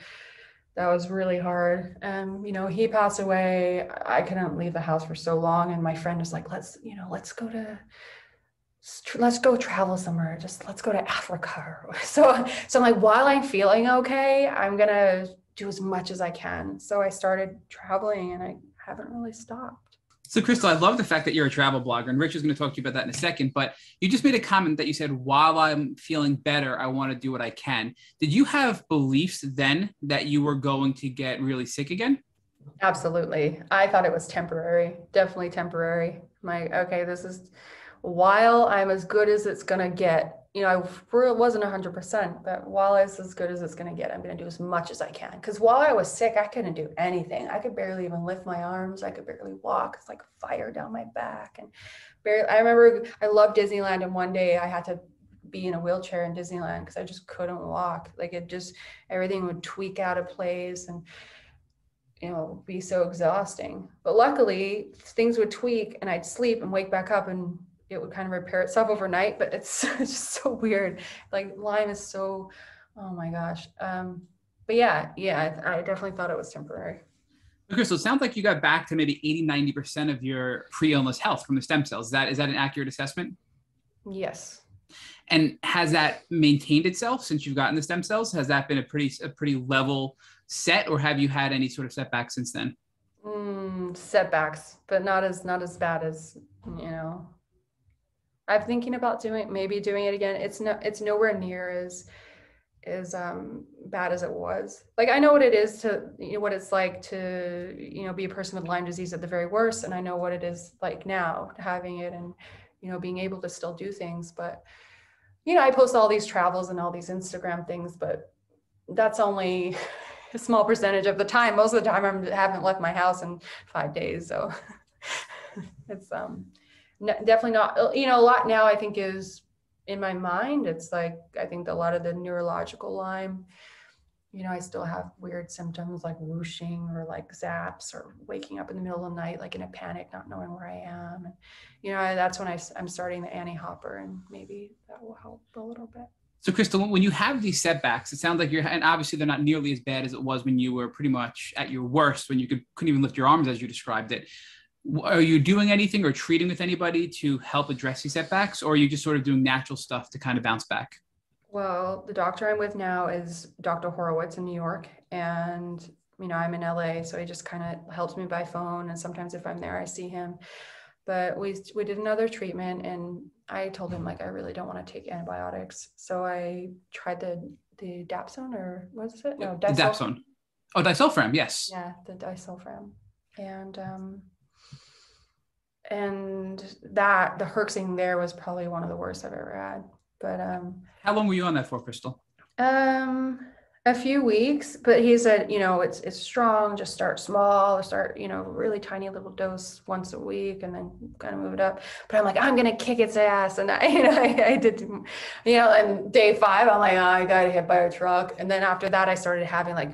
that was really hard. And, you know, he passed away. I couldn't leave the house for so long. And my friend was like, let's, you know, let's go to, let's go travel somewhere. Just let's go to Africa. (laughs) So, so I'm like, while I'm feeling okay, I'm going to do as much as I can. So I started traveling and I haven't really stopped. So, Crystal, I love the fact that you're a travel blogger, and Rich is going to talk to you about that in a second. But you just made a comment that you said, while I'm feeling better, I want to do what I can. Did you have beliefs then that you were going to get really sick again? Absolutely. I thought it was temporary, definitely temporary. My, okay, this is while I'm as good as it's going to get, you know, I wasn't 100%, but while it's as good as it's going to get, I'm going to do as much as I can. Because while I was sick, I couldn't do anything. I could barely even lift my arms. I could barely walk. It's like fire down my back. And barely, I remember I loved Disneyland. And one day I had to be in a wheelchair in Disneyland because I just couldn't walk. Like it just, everything would tweak out of place and, you know, be so exhausting. But luckily, things would tweak and I'd sleep and wake back up and it would kind of repair itself overnight, but it's, (laughs) it's just so weird. Like Lyme is so, oh my gosh. Um, but yeah, yeah, I, I definitely thought it was temporary. Okay, so it sounds like you got back to maybe 80, 90% of your pre-illness health from the stem cells. Is that, is that an accurate assessment? Yes. And has that maintained itself since you've gotten the stem cells? Has that been a pretty, a pretty level set or have you had any sort of setbacks since then? Mm, setbacks, but not as, not as bad as, you know, I'm thinking about doing maybe doing it again. It's no it's nowhere near as as um bad as it was. Like I know what it is to you know what it's like to you know be a person with Lyme disease at the very worst and I know what it is like now having it and you know being able to still do things but you know I post all these travels and all these Instagram things but that's only (laughs) a small percentage of the time. Most of the time I haven't left my house in 5 days so (laughs) it's um definitely not. Uh, you know a lot now i think is in my mind it's like i think a lot of the neurological lyme you know i still have weird symptoms like whooshing or like zaps or waking up in the middle of the night like in a panic not knowing where i am. And you know that's when I, i'm starting the annie hopper and maybe that will help a little bit. So crystal when you have these setbacks it sounds like you're and obviously they're not nearly as bad as it was when you were pretty much at your worst when you could couldn't even lift your arms as you described it are you doing anything or treating with anybody to help address these setbacks or are you just sort of doing natural stuff to kind of bounce back? Well the doctor i'm with now is dr horowitz in new york and you know i'm in la so he just kind of helps me by phone and sometimes if i'm there i see him. But we we did another treatment and i told him like i really don't want to take antibiotics. So i tried the the dapsone or what is it? No dapsone. Oh disulfiram yes. Yeah the disulfiram and um and that the herxing there was probably one of the worst I've ever had. But um how long were you on that for, Crystal? Um a few weeks, but he said, you know, it's it's strong, just start small or start, you know, really tiny little dose once a week and then kind of move it up. But I'm like, I'm gonna kick its ass. And I, (laughs) you know, I, I did, you know, and day five, I'm like, oh, I got hit by a truck. And then after that, I started having like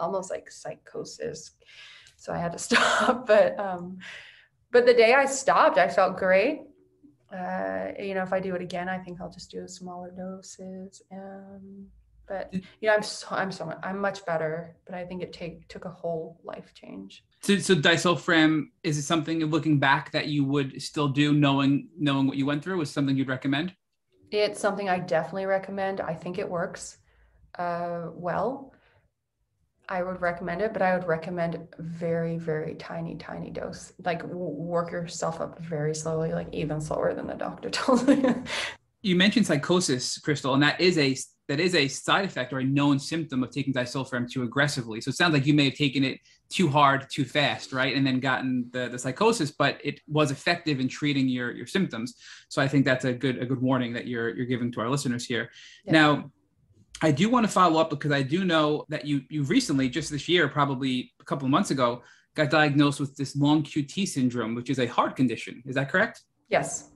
almost like psychosis. So I had to (laughs) stop. But um but the day I stopped, I felt great. Uh, you know, if I do it again, I think I'll just do a smaller doses. Um, but you know, I'm so I'm so I'm much better. But I think it take took a whole life change. So, so disulfiram is it something looking back that you would still do, knowing knowing what you went through? Is something you'd recommend? It's something I definitely recommend. I think it works uh, well. I would recommend it, but I would recommend very, very tiny, tiny dose. Like work yourself up very slowly, like even slower than the doctor (laughs) told me. you mentioned psychosis, Crystal, and that is a that is a side effect or a known symptom of taking disulfiram too aggressively. So it sounds like you may have taken it too hard, too fast, right? And then gotten the, the psychosis, but it was effective in treating your, your symptoms. So I think that's a good a good warning that you're you're giving to our listeners here. Yeah. Now, I do want to follow up because I do know that you you recently, just this year, probably a couple of months ago, got diagnosed with this long QT syndrome, which is a heart condition. Is that correct? Yes.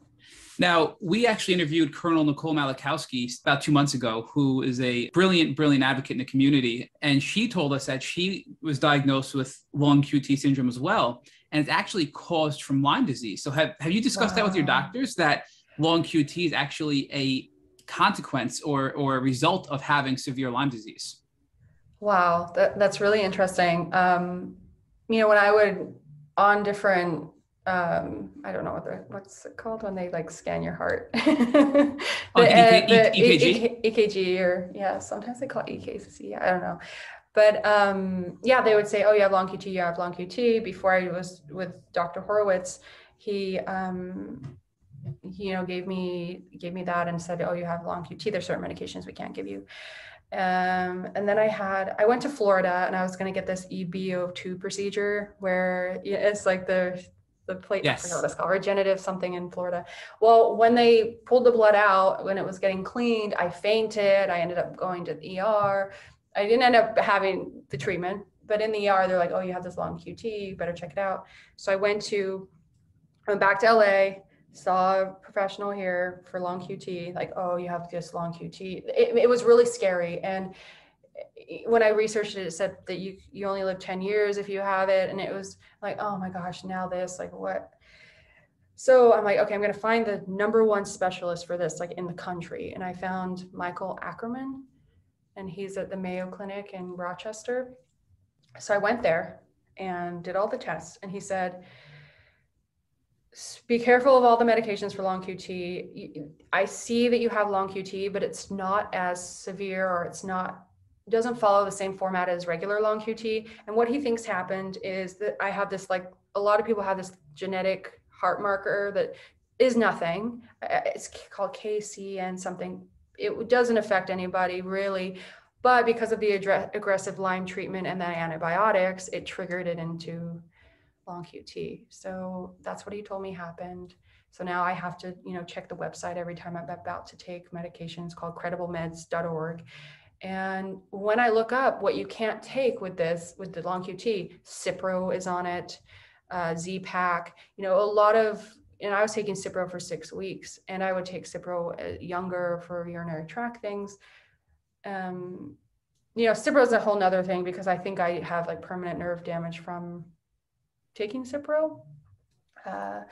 Now, we actually interviewed Colonel Nicole Malachowski about two months ago, who is a brilliant, brilliant advocate in the community. And she told us that she was diagnosed with long QT syndrome as well. And it's actually caused from Lyme disease. So, have, have you discussed wow. that with your doctors that long QT is actually a consequence or, or a result of having severe Lyme disease? Wow, that, that's really interesting. Um, you know, when I would on different um i don't know what the what's it called when they like scan your heart (laughs) oh, the, oh, uh, the EKG? ekg or yeah sometimes they call it ekc i don't know but um yeah they would say oh you have long qt you have long qt before i was with dr horowitz he um he, you know gave me gave me that and said oh you have long qt there's certain medications we can't give you um, and then I had, I went to Florida and I was going to get this EBO2 procedure where it's like the the plate, yes. I what it's called, regenerative something in Florida. Well, when they pulled the blood out, when it was getting cleaned, I fainted. I ended up going to the ER. I didn't end up having the treatment, but in the ER, they're like, oh, you have this long QT, you better check it out. So I went to, I went back to LA, saw a professional here for long QT, like, oh, you have this long QT. It, it was really scary. And when I researched it, it said that you you only live 10 years if you have it. And it was like, oh my gosh, now this, like what? So I'm like, okay, I'm gonna find the number one specialist for this, like in the country. And I found Michael Ackerman, and he's at the Mayo Clinic in Rochester. So I went there and did all the tests, and he said, be careful of all the medications for long QT. I see that you have long QT, but it's not as severe or it's not doesn't follow the same format as regular long QT. And what he thinks happened is that I have this like a lot of people have this genetic heart marker that is nothing. It's called KC and something. It doesn't affect anybody really, but because of the aggressive Lyme treatment and the antibiotics, it triggered it into long QT. So that's what he told me happened. So now I have to, you know, check the website every time I'm about to take medications called crediblemeds.org and when I look up what you can't take with this, with the long QT, Cipro is on it, uh, Z-Pak, you know, a lot of, and I was taking Cipro for six weeks and I would take Cipro uh, younger for urinary tract things. Um, you know, Cipro is a whole nother thing because I think I have like permanent nerve damage from taking Cipro. Uh,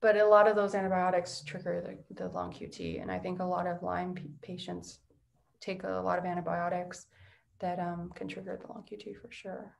but a lot of those antibiotics trigger the, the long QT. And I think a lot of Lyme patients take a lot of antibiotics that um, can trigger the long QT for sure.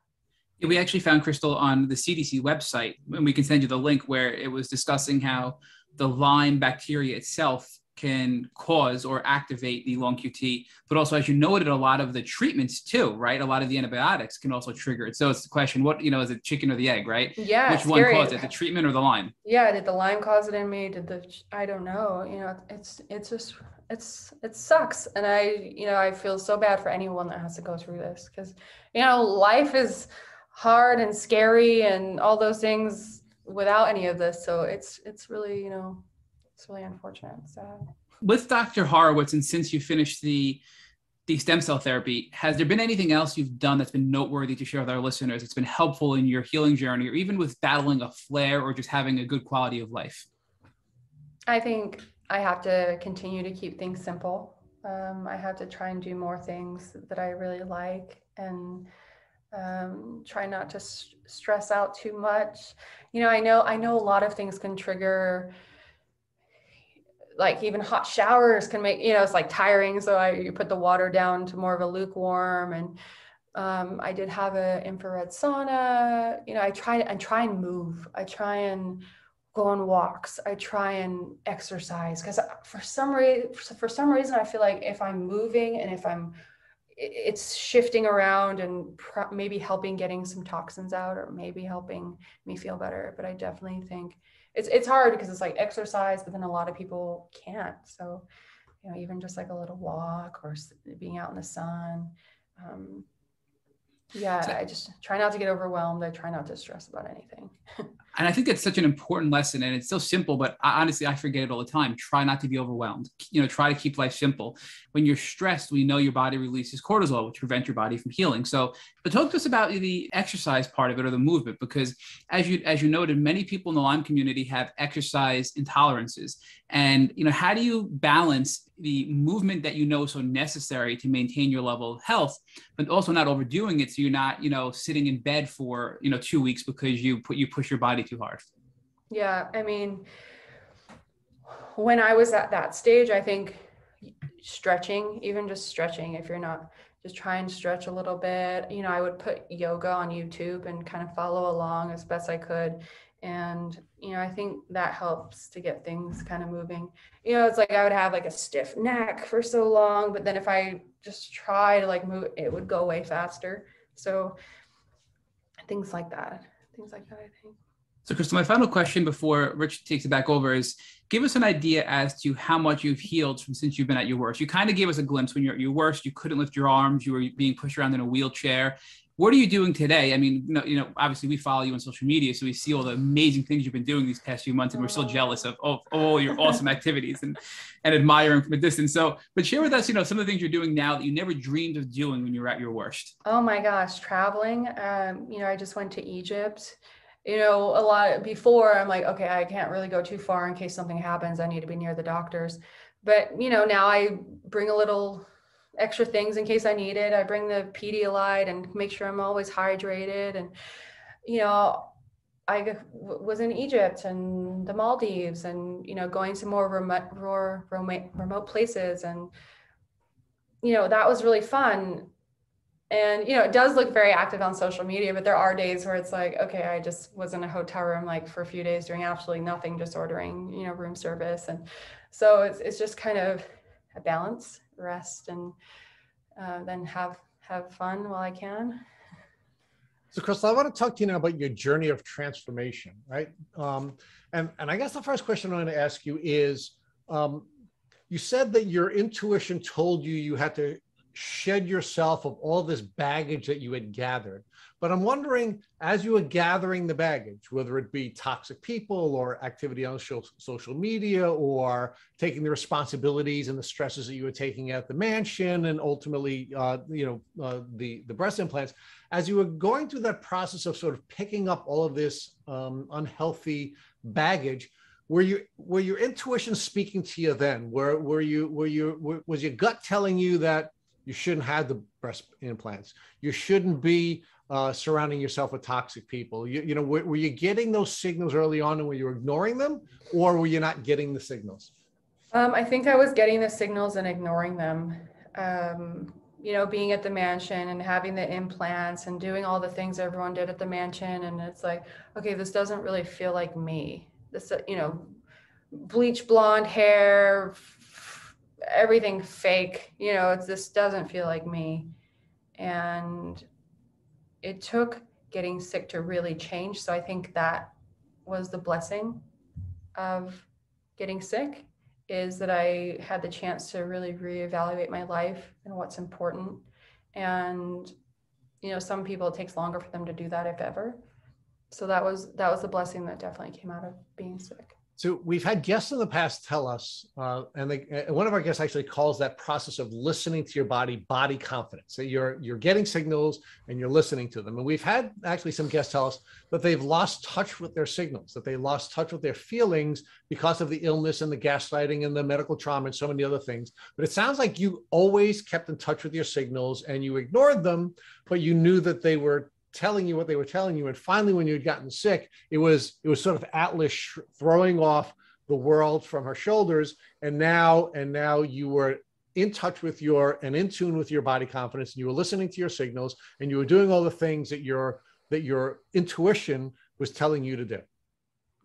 We actually found Crystal on the CDC website, and we can send you the link where it was discussing how the Lyme bacteria itself can cause or activate the long QT, but also, as you noted, a lot of the treatments too, right? A lot of the antibiotics can also trigger it. So it's the question: what you know, is it chicken or the egg, right? Yeah. Which one caused it? The treatment or the Lyme? Yeah. Did the Lyme cause it in me? Did the I don't know. You know, it's it's just it's it sucks and i you know i feel so bad for anyone that has to go through this because you know life is hard and scary and all those things without any of this so it's it's really you know it's really unfortunate So with dr horowitz and since you finished the the stem cell therapy has there been anything else you've done that's been noteworthy to share with our listeners it's been helpful in your healing journey or even with battling a flare or just having a good quality of life i think I have to continue to keep things simple. Um, I have to try and do more things that I really like and um, try not to st- stress out too much. You know, I know I know a lot of things can trigger like even hot showers can make you know it's like tiring so I you put the water down to more of a lukewarm and um, I did have an infrared sauna you know I try and try and move I try and go on walks. I try and exercise because for some reason, for some reason, I feel like if I'm moving and if I'm, it's shifting around and maybe helping getting some toxins out or maybe helping me feel better. But I definitely think it's it's hard because it's like exercise, but then a lot of people can't. So you know, even just like a little walk or being out in the sun. Um, yeah, I just try not to get overwhelmed. I try not to stress about anything. (laughs) and I think that's such an important lesson, and it's so simple. But I, honestly, I forget it all the time. Try not to be overwhelmed. You know, try to keep life simple. When you're stressed, we know your body releases cortisol, which prevents your body from healing. So, but talk to us about the exercise part of it or the movement, because as you as you noted, many people in the Lyme community have exercise intolerances, and you know, how do you balance the movement that you know is so necessary to maintain your level of health, but also not overdoing it so you're not, you know, sitting in bed for, you know, two weeks because you put you push your body too hard. Yeah. I mean, when I was at that stage, I think stretching, even just stretching, if you're not just try and stretch a little bit. You know, I would put yoga on YouTube and kind of follow along as best I could and you know i think that helps to get things kind of moving you know it's like i would have like a stiff neck for so long but then if i just try to like move it would go away faster so things like that things like that i think so crystal my final question before rich takes it back over is give us an idea as to how much you've healed from since you've been at your worst you kind of gave us a glimpse when you're at your worst you couldn't lift your arms you were being pushed around in a wheelchair what are you doing today? I mean, you know, you know, obviously we follow you on social media, so we see all the amazing things you've been doing these past few months, and we're so jealous of, of all your (laughs) awesome activities and and admiring from a distance. So, but share with us, you know, some of the things you're doing now that you never dreamed of doing when you were at your worst. Oh my gosh, traveling. Um, you know, I just went to Egypt. You know, a lot before I'm like, okay, I can't really go too far in case something happens. I need to be near the doctors. But you know, now I bring a little extra things in case I need it. I bring the Pedialyte and make sure I'm always hydrated. And, you know, I was in Egypt and the Maldives and, you know, going to more remote, remote, remote places. And, you know, that was really fun. And, you know, it does look very active on social media, but there are days where it's like, okay, I just was in a hotel room like for a few days doing absolutely nothing, just ordering, you know, room service. And so it's, it's just kind of a balance rest and uh, then have have fun while I can. So, Crystal, I want to talk to you now about your journey of transformation, right? Um, and and I guess the first question I'm going to ask you is, um, you said that your intuition told you you had to shed yourself of all this baggage that you had gathered. But I'm wondering, as you were gathering the baggage, whether it be toxic people or activity on social media or taking the responsibilities and the stresses that you were taking at the mansion and ultimately, uh, you know, uh, the, the breast implants, as you were going through that process of sort of picking up all of this um, unhealthy baggage, were you were your intuition speaking to you then? Were were you were you were, was your gut telling you that you shouldn't have the breast implants? You shouldn't be uh, surrounding yourself with toxic people? You, you know, were, were, you getting those signals early on and were you ignoring them or were you not getting the signals? Um, I think I was getting the signals and ignoring them. Um, you know, being at the mansion and having the implants and doing all the things everyone did at the mansion. And it's like, okay, this doesn't really feel like me. This, you know, bleach blonde hair, everything fake, you know, it's, this doesn't feel like me. And it took getting sick to really change. So I think that was the blessing of getting sick is that I had the chance to really reevaluate my life and what's important. And you know, some people it takes longer for them to do that if ever. So that was that was the blessing that definitely came out of being sick. So we've had guests in the past tell us, uh, and they, uh, one of our guests actually calls that process of listening to your body body confidence. That you're you're getting signals and you're listening to them. And we've had actually some guests tell us that they've lost touch with their signals, that they lost touch with their feelings because of the illness and the gaslighting and the medical trauma and so many other things. But it sounds like you always kept in touch with your signals and you ignored them, but you knew that they were telling you what they were telling you. And finally, when you had gotten sick, it was it was sort of Atlas sh- throwing off the world from her shoulders. And now, and now you were in touch with your and in tune with your body confidence, and you were listening to your signals, and you were doing all the things that your that your intuition was telling you to do.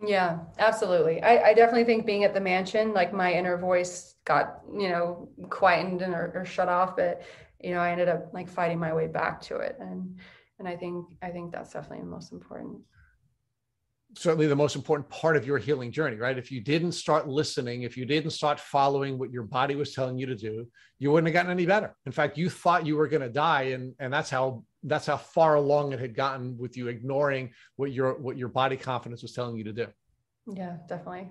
Yeah, absolutely. I, I definitely think being at the mansion, like my inner voice got, you know, quietened and or, or shut off, but you know, I ended up like fighting my way back to it. And and i think i think that's definitely the most important certainly the most important part of your healing journey, right? If you didn't start listening, if you didn't start following what your body was telling you to do, you wouldn't have gotten any better. In fact, you thought you were going to die, and and that's how that's how far along it had gotten with you ignoring what your what your body confidence was telling you to do. Yeah, definitely.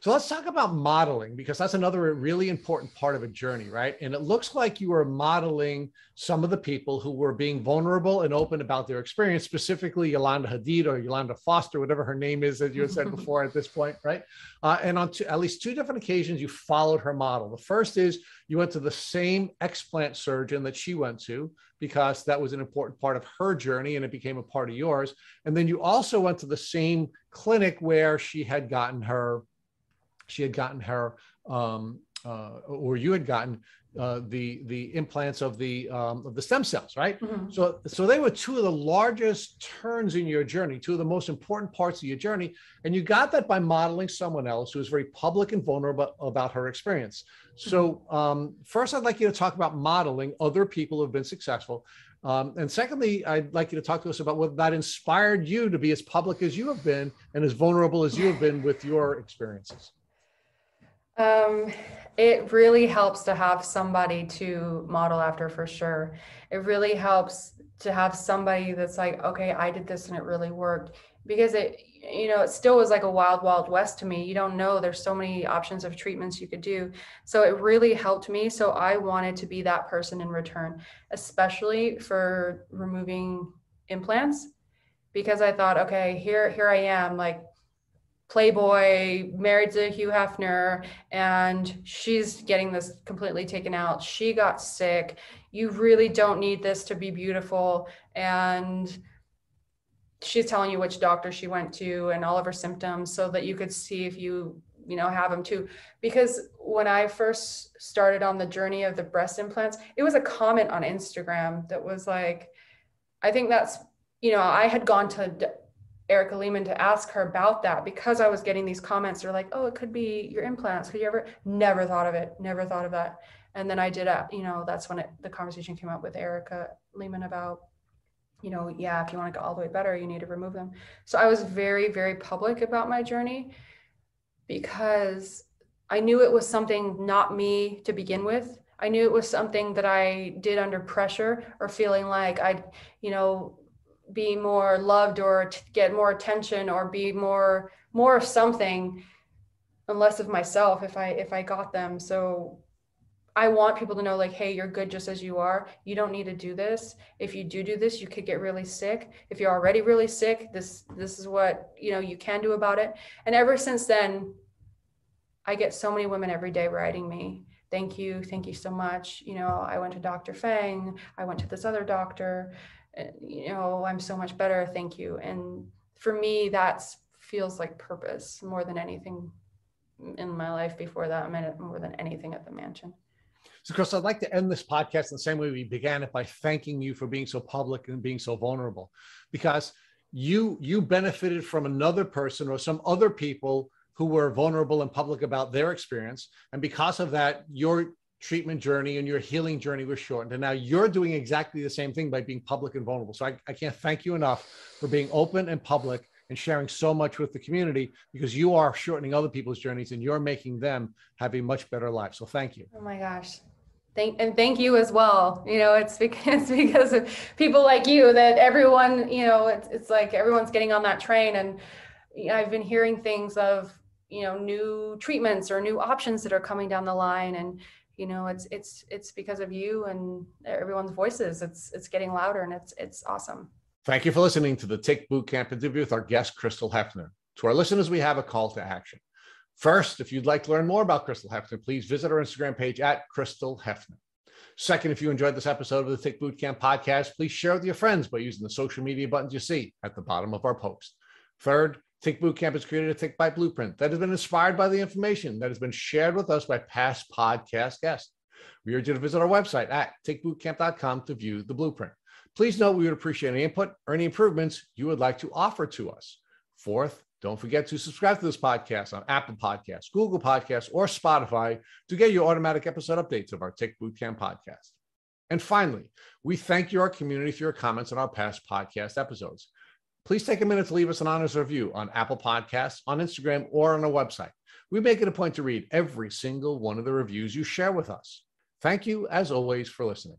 So let's talk about modeling because that's another really important part of a journey, right? And it looks like you were modeling some of the people who were being vulnerable and open about their experience, specifically Yolanda Hadid or Yolanda Foster, whatever her name is that you had said (laughs) before at this point, right? Uh, and on two, at least two different occasions, you followed her model. The first is you went to the same explant surgeon that she went to because that was an important part of her journey and it became a part of yours. And then you also went to the same clinic where she had gotten her she had gotten her um, uh, or you had gotten uh, the the implants of the um, of the stem cells, right? Mm-hmm. So so they were two of the largest turns in your journey, two of the most important parts of your journey, and you got that by modeling someone else who was very public and vulnerable about her experience. So mm-hmm. um, first, I'd like you to talk about modeling other people who have been successful. Um, and secondly, I'd like you to talk to us about what that inspired you to be as public as you have been and as vulnerable as you have been with your experiences. Um, it really helps to have somebody to model after for sure. It really helps to have somebody that's like, okay, I did this and it really worked because it, you know, it still was like a wild, wild west to me. You don't know, there's so many options of treatments you could do. So it really helped me. So I wanted to be that person in return, especially for removing implants because I thought, okay, here, here I am, like Playboy, married to Hugh Hefner, and she's getting this completely taken out. She got sick. You really don't need this to be beautiful. And she's telling you which doctor she went to and all of her symptoms so that you could see if you you know have them too because when i first started on the journey of the breast implants it was a comment on instagram that was like i think that's you know i had gone to Erica Lehman to ask her about that because I was getting these comments. They're like, "Oh, it could be your implants. Could you ever?" Never thought of it. Never thought of that. And then I did. A, you know, that's when it, the conversation came up with Erica Lehman about, you know, yeah, if you want to get all the way better, you need to remove them. So I was very, very public about my journey because I knew it was something not me to begin with. I knew it was something that I did under pressure or feeling like I'd, you know, be more loved or get more attention or be more more of something and less of myself if i if i got them. So i want people to know like hey you're good just as you are. You don't need to do this. If you do do this you could get really sick. If you're already really sick this this is what you know you can do about it. And ever since then i get so many women every day writing me thank you. Thank you so much. You know i went to dr Feng. I went to this other doctor you know oh, i'm so much better thank you. And for me that feels like purpose more than anything in my life before that mean more than anything at the mansion. So chris i'd like to end this podcast in the same way we began it by thanking you for being so public and being so vulnerable. Because you you benefited from another person or some other people who were vulnerable and public about their experience. And because of that your treatment journey and your healing journey was shortened. And now you're doing exactly the same thing by being public and vulnerable. So I, I can't thank you enough for being open and public and sharing so much with the community because you are shortening other people's journeys and you're making them have a much better life. So thank you. Oh my gosh. Thank, and thank you as well. You know, it's (laughs) because, because of people like you that everyone, you know, it's, it's like everyone's getting on that train. And I've been hearing things of, you know, new treatments or new options that are coming down the line. And you know it's it's it's because of you and everyone's voices. It's it's getting louder and it's it's awesome. Thank you for listening to the tick boot camp interview with our guest crystal hefner. To our listeners we have a call to action. First if you'd like to learn more about crystal hefner please visit our instagram page at crystal hefner. Second, if you enjoyed this episode of the Tick Boot Camp podcast, please share with your friends by using the social media buttons you see at the bottom of our post. Third, Tick Bootcamp has created a Tick Bite blueprint that has been inspired by the information that has been shared with us by past podcast guests. We urge you to visit our website at tickbootcamp.com to view the blueprint. Please note we would appreciate any input or any improvements you would like to offer to us. Fourth, don't forget to subscribe to this podcast on Apple Podcasts, Google Podcasts, or Spotify to get your automatic episode updates of our Tick Bootcamp podcast. And finally, we thank you, our community, for your comments on our past podcast episodes please take a minute to leave us an honest review on Apple Podcasts, on Instagram, or on our website. We make it a point to read every single one of the reviews you share with us. Thank you, as always, for listening.